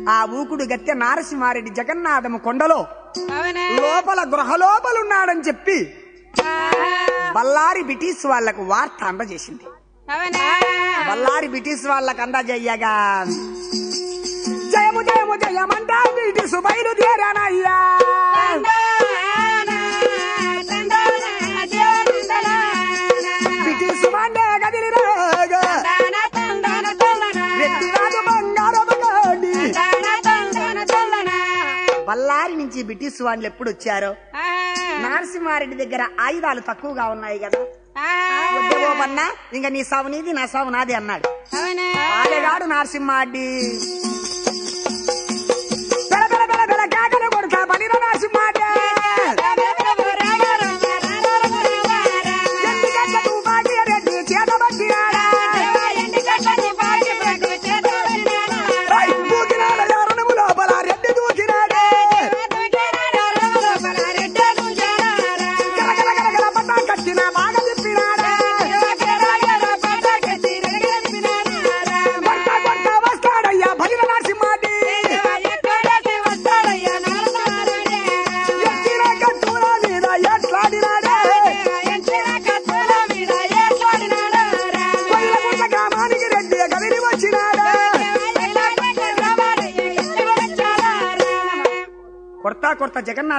ఆ ఊకుడు గత్తె నారసింహారెడ్డి జగన్నాథము కొండలో లోపల గృహలోపలున్నాడని చెప్పి బల్లారి బ్రిటిష్ వాళ్ళకు వార్త అందజేసింది. బల్లారి బ్రిటిష్ వాళ్ళకు అందజేయగా. జయము జయము జయమంటా బ్రిటిష్ బయలుదేరానయ్యా బల్లారి నుంచి బ్రిటిష్ వాళ్ళు ఎప్పుడు వచ్చారో? నరసింహారెడ్డి దగ్గర ఆయుధాలు తక్కువగా ఉన్నాయి కదా. ఇంకా నీ సావు నీది నా సావు నాది అన్నాడు. ఆలెగాడు నరసింహారెడ్డి. బెల బెల బెల బెల కేకలు కొడుతా బలిన నరసింహారెడ్డి.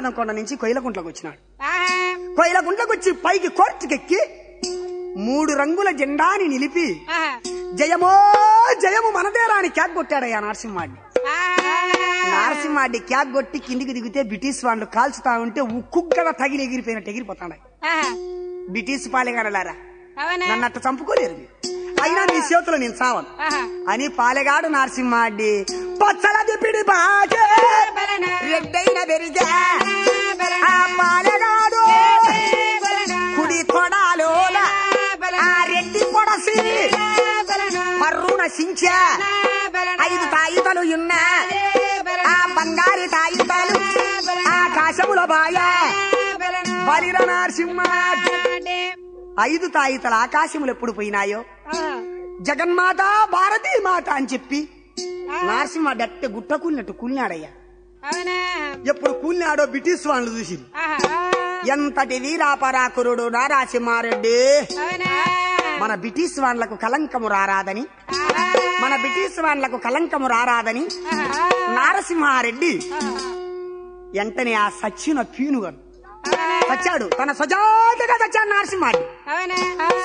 జగన్నాథం కొండ నుంచి కొయ్యలగుంట్లకు వచ్చినాడు. కొయ్యలగుంట్లకు వచ్చి పైకి కోర్టుకెక్కి మూడు రంగుల జెండాని నిలిపి జయమో జయము మనదేరా అని క్యాక్ కొట్టాడయ్యా నరసింహాడిని. నరసింహాడి క్యాక్ కొట్టి కిందికి దిగితే బ్రిటిష్ వాళ్ళు కాల్చుతా ఉంటే ఉక్కుగ్గల తగిలి ఎగిరిపోయినట్టు ఎగిరిపోతాడు బ్రిటిష్ పాలెగాడలారా నన్ను అట్ట చంపుకోలేరు. అయినా నీ చేతులు నేను చావను. అని పాలెగాడు నరసింహాడ్డి పచ్చల దిపిడి బాగే రెడ్డైన బెరిగే సించా ఐదు తాయితలు ఉన్నా ఆ బంగారి తాయితలు ఆకాశముల బాయ. బలిర నరసింహ. ఐదు తాయితల ఆకాశములు ఎప్పుడు పోయినాయో? జగన్మాత భారతీ మాత అని చెప్పి. నరసింహ డట్టె గుట్ట కూలినట్టు కూలినాడయ్యా ఎప్పుడు కూలినాడో బ్రిటిష్ వాళ్ళు చూసి ఎంతటి వీరాపరాకురుడు నారాసింహారెడ్డి. మన బ్రిటిష్ వాళ్ళకు కలంకము రారాదని మన బ్రిటిష్ వాళ్ళకు కలంకము రారాదని నారసింహారెడ్డి వెంటనే ఆ సచ్చిన పీనుగను చచ్చాడు. తన సజాతగా చచ్చాడు నరసింహారెడ్డి.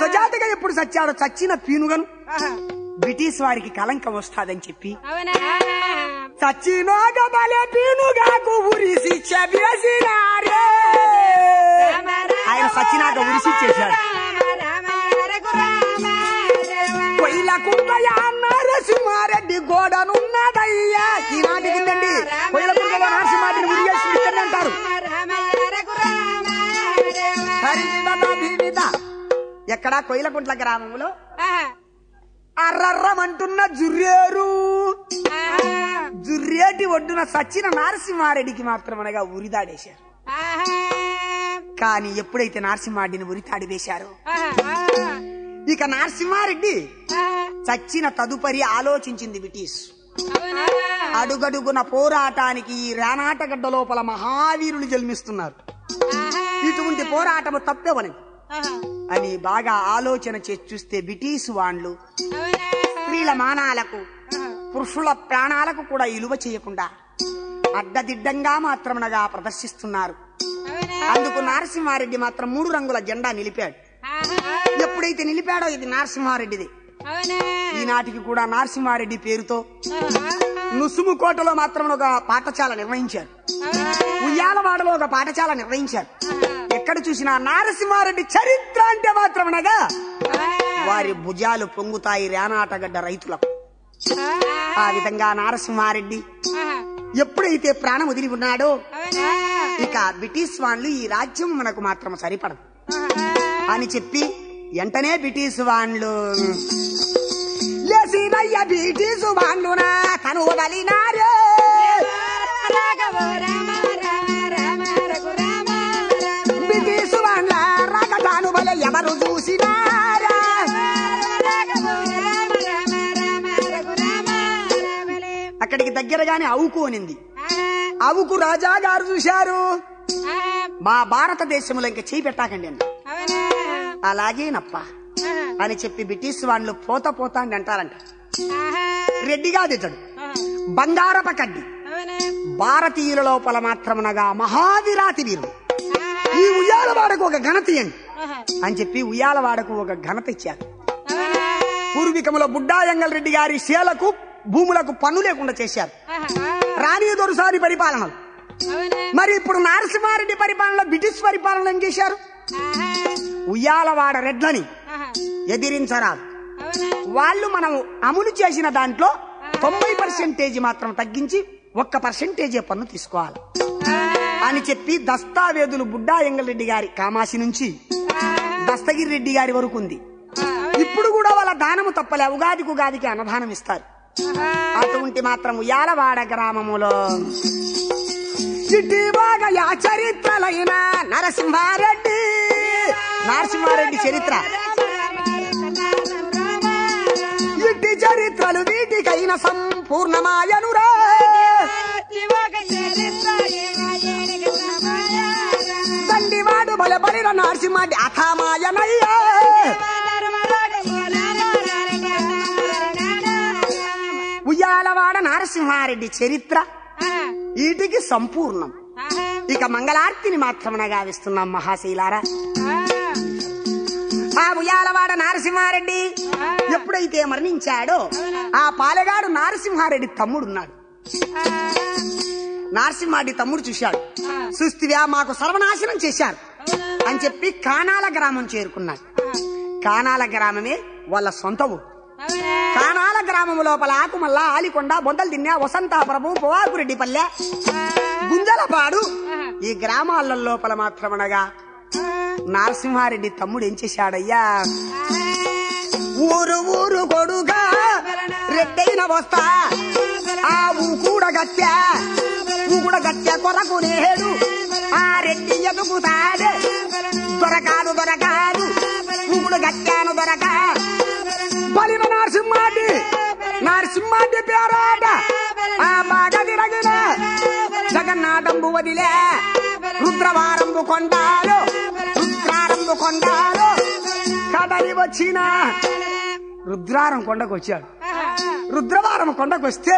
సజాతగా ఎప్పుడు చచ్చాడో చచ్చిన పీనుగను బ్రిటిష్ వారికి కలంకం వస్తాదని చెప్పి చచ్చినోగ బలే పీనుగాకు ఉరిసి ఆయన సచ్చినాక ఉరిసి కొయ్ల కుందయ్య నరసింహారెడ్డి గోడనున్నదయ్యా. ఈనాటికి ఉందండి. అంటారు ఎక్కడ? కొయ్లకుంట్ల గ్రామంలో? అర్రర్రమంటున్న జుర్రేరు. జుర్రేటి ఒడ్డున సచ్చిన నరసింహారెడ్డికి మాత్రం అనగా ఉరిదాడేశారు కానీ ఎప్పుడైతే నరసింహారెడ్డిని ఉరితాడి వేశారో ఇక నరసింహారెడ్డి చచ్చిన తదుపరి ఆలోచించింది బ్రిటిష్. అడుగడుగున పోరాటానికి ఈ రానాటగడ్డ లోపల మహావీరులు జన్మిస్తున్నారు. ఇటువంటి పోరాటము తప్పేవని. అని బాగా ఆలోచన చేసి చూస్తే బ్రిటిష్ వాళ్ళు స్త్రీల మానాలకు పురుషుల ప్రాణాలకు కూడా ఇలువ చేయకుండా అడ్డదిడ్డంగా మాత్రమనగా ప్రదర్శిస్తున్నారు. అందుకు నరసింహారెడ్డి మాత్రం మూడు రంగుల జెండా నిలిపాడు. ఎప్పుడైతే నిలిపాడో ఇది నరసింహారెడ్డిది. ఈనాటికి కూడా నరసింహారెడ్డి పేరుతో నుసుము కోటలో మాత్రం ఒక పాఠశాల నిర్వహించారు. ఉయ్యాలవాడలో ఒక పాఠశాల నిర్వహించారు. ఎక్కడ చూసినా నరసింహారెడ్డి చరిత్ర అంటే మాత్రమనగా? వారి భుజాలు పొంగుతాయి రేనాటగడ్డ రైతులకు. ఆ విధంగా నరసింహారెడ్డి ఎప్పుడైతే ప్రాణం వదిలి ఉన్నాడో ఇక బ్రిటిష్ వాళ్ళు ఈ రాజ్యం మనకు మాత్రం సరిపడదు. అని చెప్పి వెంటనే బ్రిటిష్ వాళ్ళు లేసినయ్య బ్రిటిష్ వాళ్ళునా తను వదలినారే. బ్రిటిష్ వాళ్ళ రకటాను వల్ల ఎవరు చూసినారా? అక్కడికి దగ్గరగానే అవుకు అనింది. అవుకు రాజా గారు చూశారు. మా భారతదేశంలో ఇంకా చేయి పెట్టాకండి అలాగేనప్ప. అని చెప్పి బ్రిటిష్ వాళ్ళు పోత పోతా అని అంటారంట. రెడ్డిగా దిద్దడు బంగారప కడ్డి. భారతీయుల లోపల మాత్రమునగా మహావిరాతి వీరుడు. ఈ ఉయ్యాలవాడకు ఒక ఘనత ఇయ్యండి. అని చెప్పి ఉయ్యాలవాడకు ఒక ఘనత ఇచ్చారు. పూర్వీకములో బుడ్డాయంగల్ రెడ్డి గారి శీలకు భూములకు పన్ను లేకుండా చేశారు. రాణి దొరసారి పరిపాలనలు. మరి ఇప్పుడు నరసింహారెడ్డి పరిపాలనలో బ్రిటిష్ పరిపాలన ఏం చేశారు? ఉయ్యాలవాడ రెడ్లని ఎదిరించరాదు. వాళ్ళు మనం అమలు చేసిన దాంట్లో తొంభై పర్సెంటేజ్ మాత్రం తగ్గించి ఒక్క పర్సెంటేజే పన్ను తీసుకోవాలి. అని చెప్పి దస్తావేదులు బుడ్డా ఎంగల్రెడ్డి గారి కామాసి నుంచి దస్తగిరి రెడ్డి గారి వరకు ఉంది. ఇప్పుడు కూడా వాళ్ళ దానము తప్పలే ఉగాదికి ఉగాదికి అన్నదానం ఇస్తారు. అటువంటి మాత్రం ఉయ్యాలవాడ గ్రామములో చిట్టి బాగా చరిత్రలైన నరసింహారెడ్డి. నరసింహారెడ్డి చరిత్ర. ఇంటి చరిత్రలు వీటికైన సంపూర్ణమాయనురా. దండివాడు బలబలిన నరసింహాడి అథామాయనయ్యా. ఉయ్యాలవాడ నరసింహారెడ్డి చరిత్ర వీటికి సంపూర్ణం. ఇక మంగళార్తిని మాత్రమున గావిస్తున్నాం మహాశీలారా. ఆ ఉయ్యాలవాడ నరసింహారెడ్డి. ఎప్పుడైతే మరణించాడో ఆ పాలెగాడు నరసింహారెడ్డి తమ్ముడున్నాడు. నరసింహారెడ్డి తమ్ముడు చూశాడు. సుస్థివ్యా మాకు సర్వనాశనం చేశారు అని చెప్పి కానాల గ్రామం చేరుకున్నాడు. కానాల గ్రామమే వాళ్ళ సొంత ఊరు. కానాల గ్రామం లోపల ఆకుమల్ల ఆలికొండ బొందలు తిన్నా వసంతాపురము పోవాకురెడ్డి పల్లె గుంజలపాడు ఈ గ్రామాల లోపల మాత్రమనగా నరసింహారెడ్డి తమ్ముడు ఏం చేశాడయ్యా? ఊరు ఊరు కొడుగా రెడ్డైన వస్తా. ఆ ఊ కూడా గట్టా ఊ కూడా గట్టా కొరకు నేడు ఆ రెడ్డి ఎదుగుతాడే దొరకాదు దొరకాదు కూడా గట్టాను దొరక. బలిన నరసింహాడి నరసింహాడి పేరాట. ఆ బాగా తిరగిన జగన్నాథంబు వదిలే. రుద్రవారంబు కొండాలు రుద్రారంబు కొండాలు కదలి వచ్చిన రుద్రారం కొండకు వచ్చాడు. రుద్రవారం కొండకు వస్తే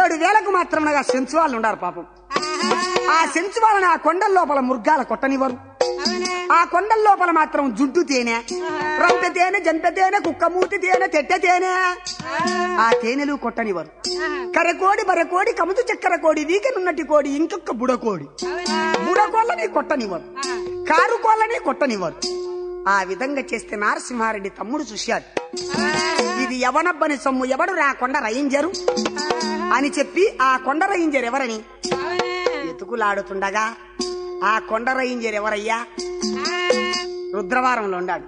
ఏడు వేలకు మాత్రమేగా సెంచు వాళ్ళు ఉన్నారు పాపం ఆ సెంచు వాళ్ళని ఆ కొండల లోపల మృగాల కొట్టనివ్వరు. ఆ కొండల లోపల మాత్రం జుంటు తేనె. రంపె తేనె జంపె తేనె కుక్క మూతి తేనె తెట్టె తేనె. ఆ తేనెలు కొట్టనివ్వరు. కరెకోడి బరెకోడి కముతు చక్కెర కోడి వీకెనున్నటి కోడి ఇంకొక బుడకోడి బుడకోళ్ళని కొట్టనివ్వరు. కారు కోళ్ళని కొట్టనివ్వరు. ఆ విధంగా చేస్తే నరసింహారెడ్డి తమ్ముడు చూశాడు ఇది ఎవనబ్బని సొమ్ము ఎవడు రా కొండ రయింజరు అని చెప్పి ఆ కొండ రయింజరు ఎవరని? ఎతుకులాడుతుండగా ఆ కొండ రయింజరు ఎవరయ్యా? రుద్రవారంలో ఉన్నాడు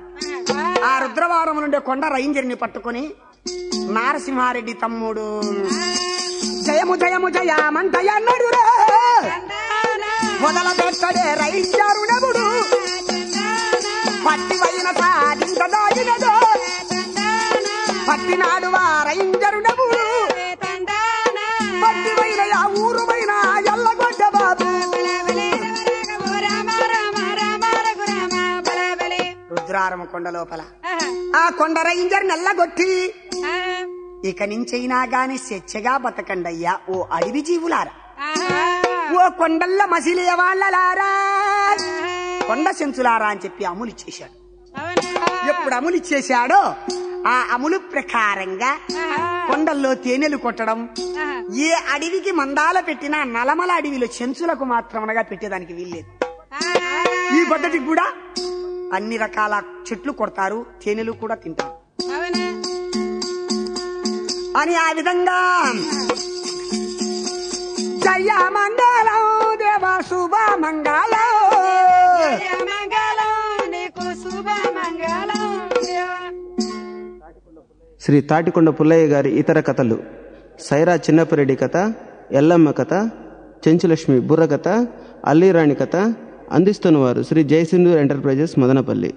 ఆ రుద్రవారం నుండి కొండ రైంజరిని పట్టుకొని నారసింహారెడ్డి తమ్ముడు జయము జయము జయమంతయన్నడురా మొదల పెట్టడే రైంజరుడెవుడు పట్టి వైన సాధింత దాగినదో పట్టినాడు వా రైంజరుడెవుడు పట్టి వైన ఆ ఊరు రుద్రారమ కొండ లోపల. ఆ కొండ రైంజర్ నల్లగొట్టి. ఇక నుంచైనా గాని స్వేచ్ఛగా బతకండయ్యా ఓ అడవి జీవులారా. ఓ కొండల్ల మసిలే వాళ్ళలారా. కొండ సెంచులారా అని చెప్పి అమలు ఇచ్చేశాడు ఎప్పుడు అమలు ఇచ్చేశాడో ఆ అమలు ప్రకారంగా కొండల్లో తేనెలు కొట్టడం ఏ అడవికి మందాల పెట్టినా నలమల అడవిలో చెంచులకు మాత్రమనగా పెట్టేదానికి వీల్లేదు. ఈ పద్ధతికి కూడా అన్ని రకాల చెట్లు కొడతారు తేనెలు కూడా తింటారు. అని ఆ విధంగా జయ మంగళం దేవ శుభ మంగళం శ్రీ తాటికొండ పుల్లయ్య గారి ఇతర కథలు సైరా చిన్నపరెడ్డి కథ ఎల్లమ్మ కథ చెంచులక్ష్మి బుర్ర కథ అల్లిరాణి కథ అందిస్తున్నవారు శ్రీ జయసింధు ఎంటర్ప్రైజెస్ మదనపల్లి.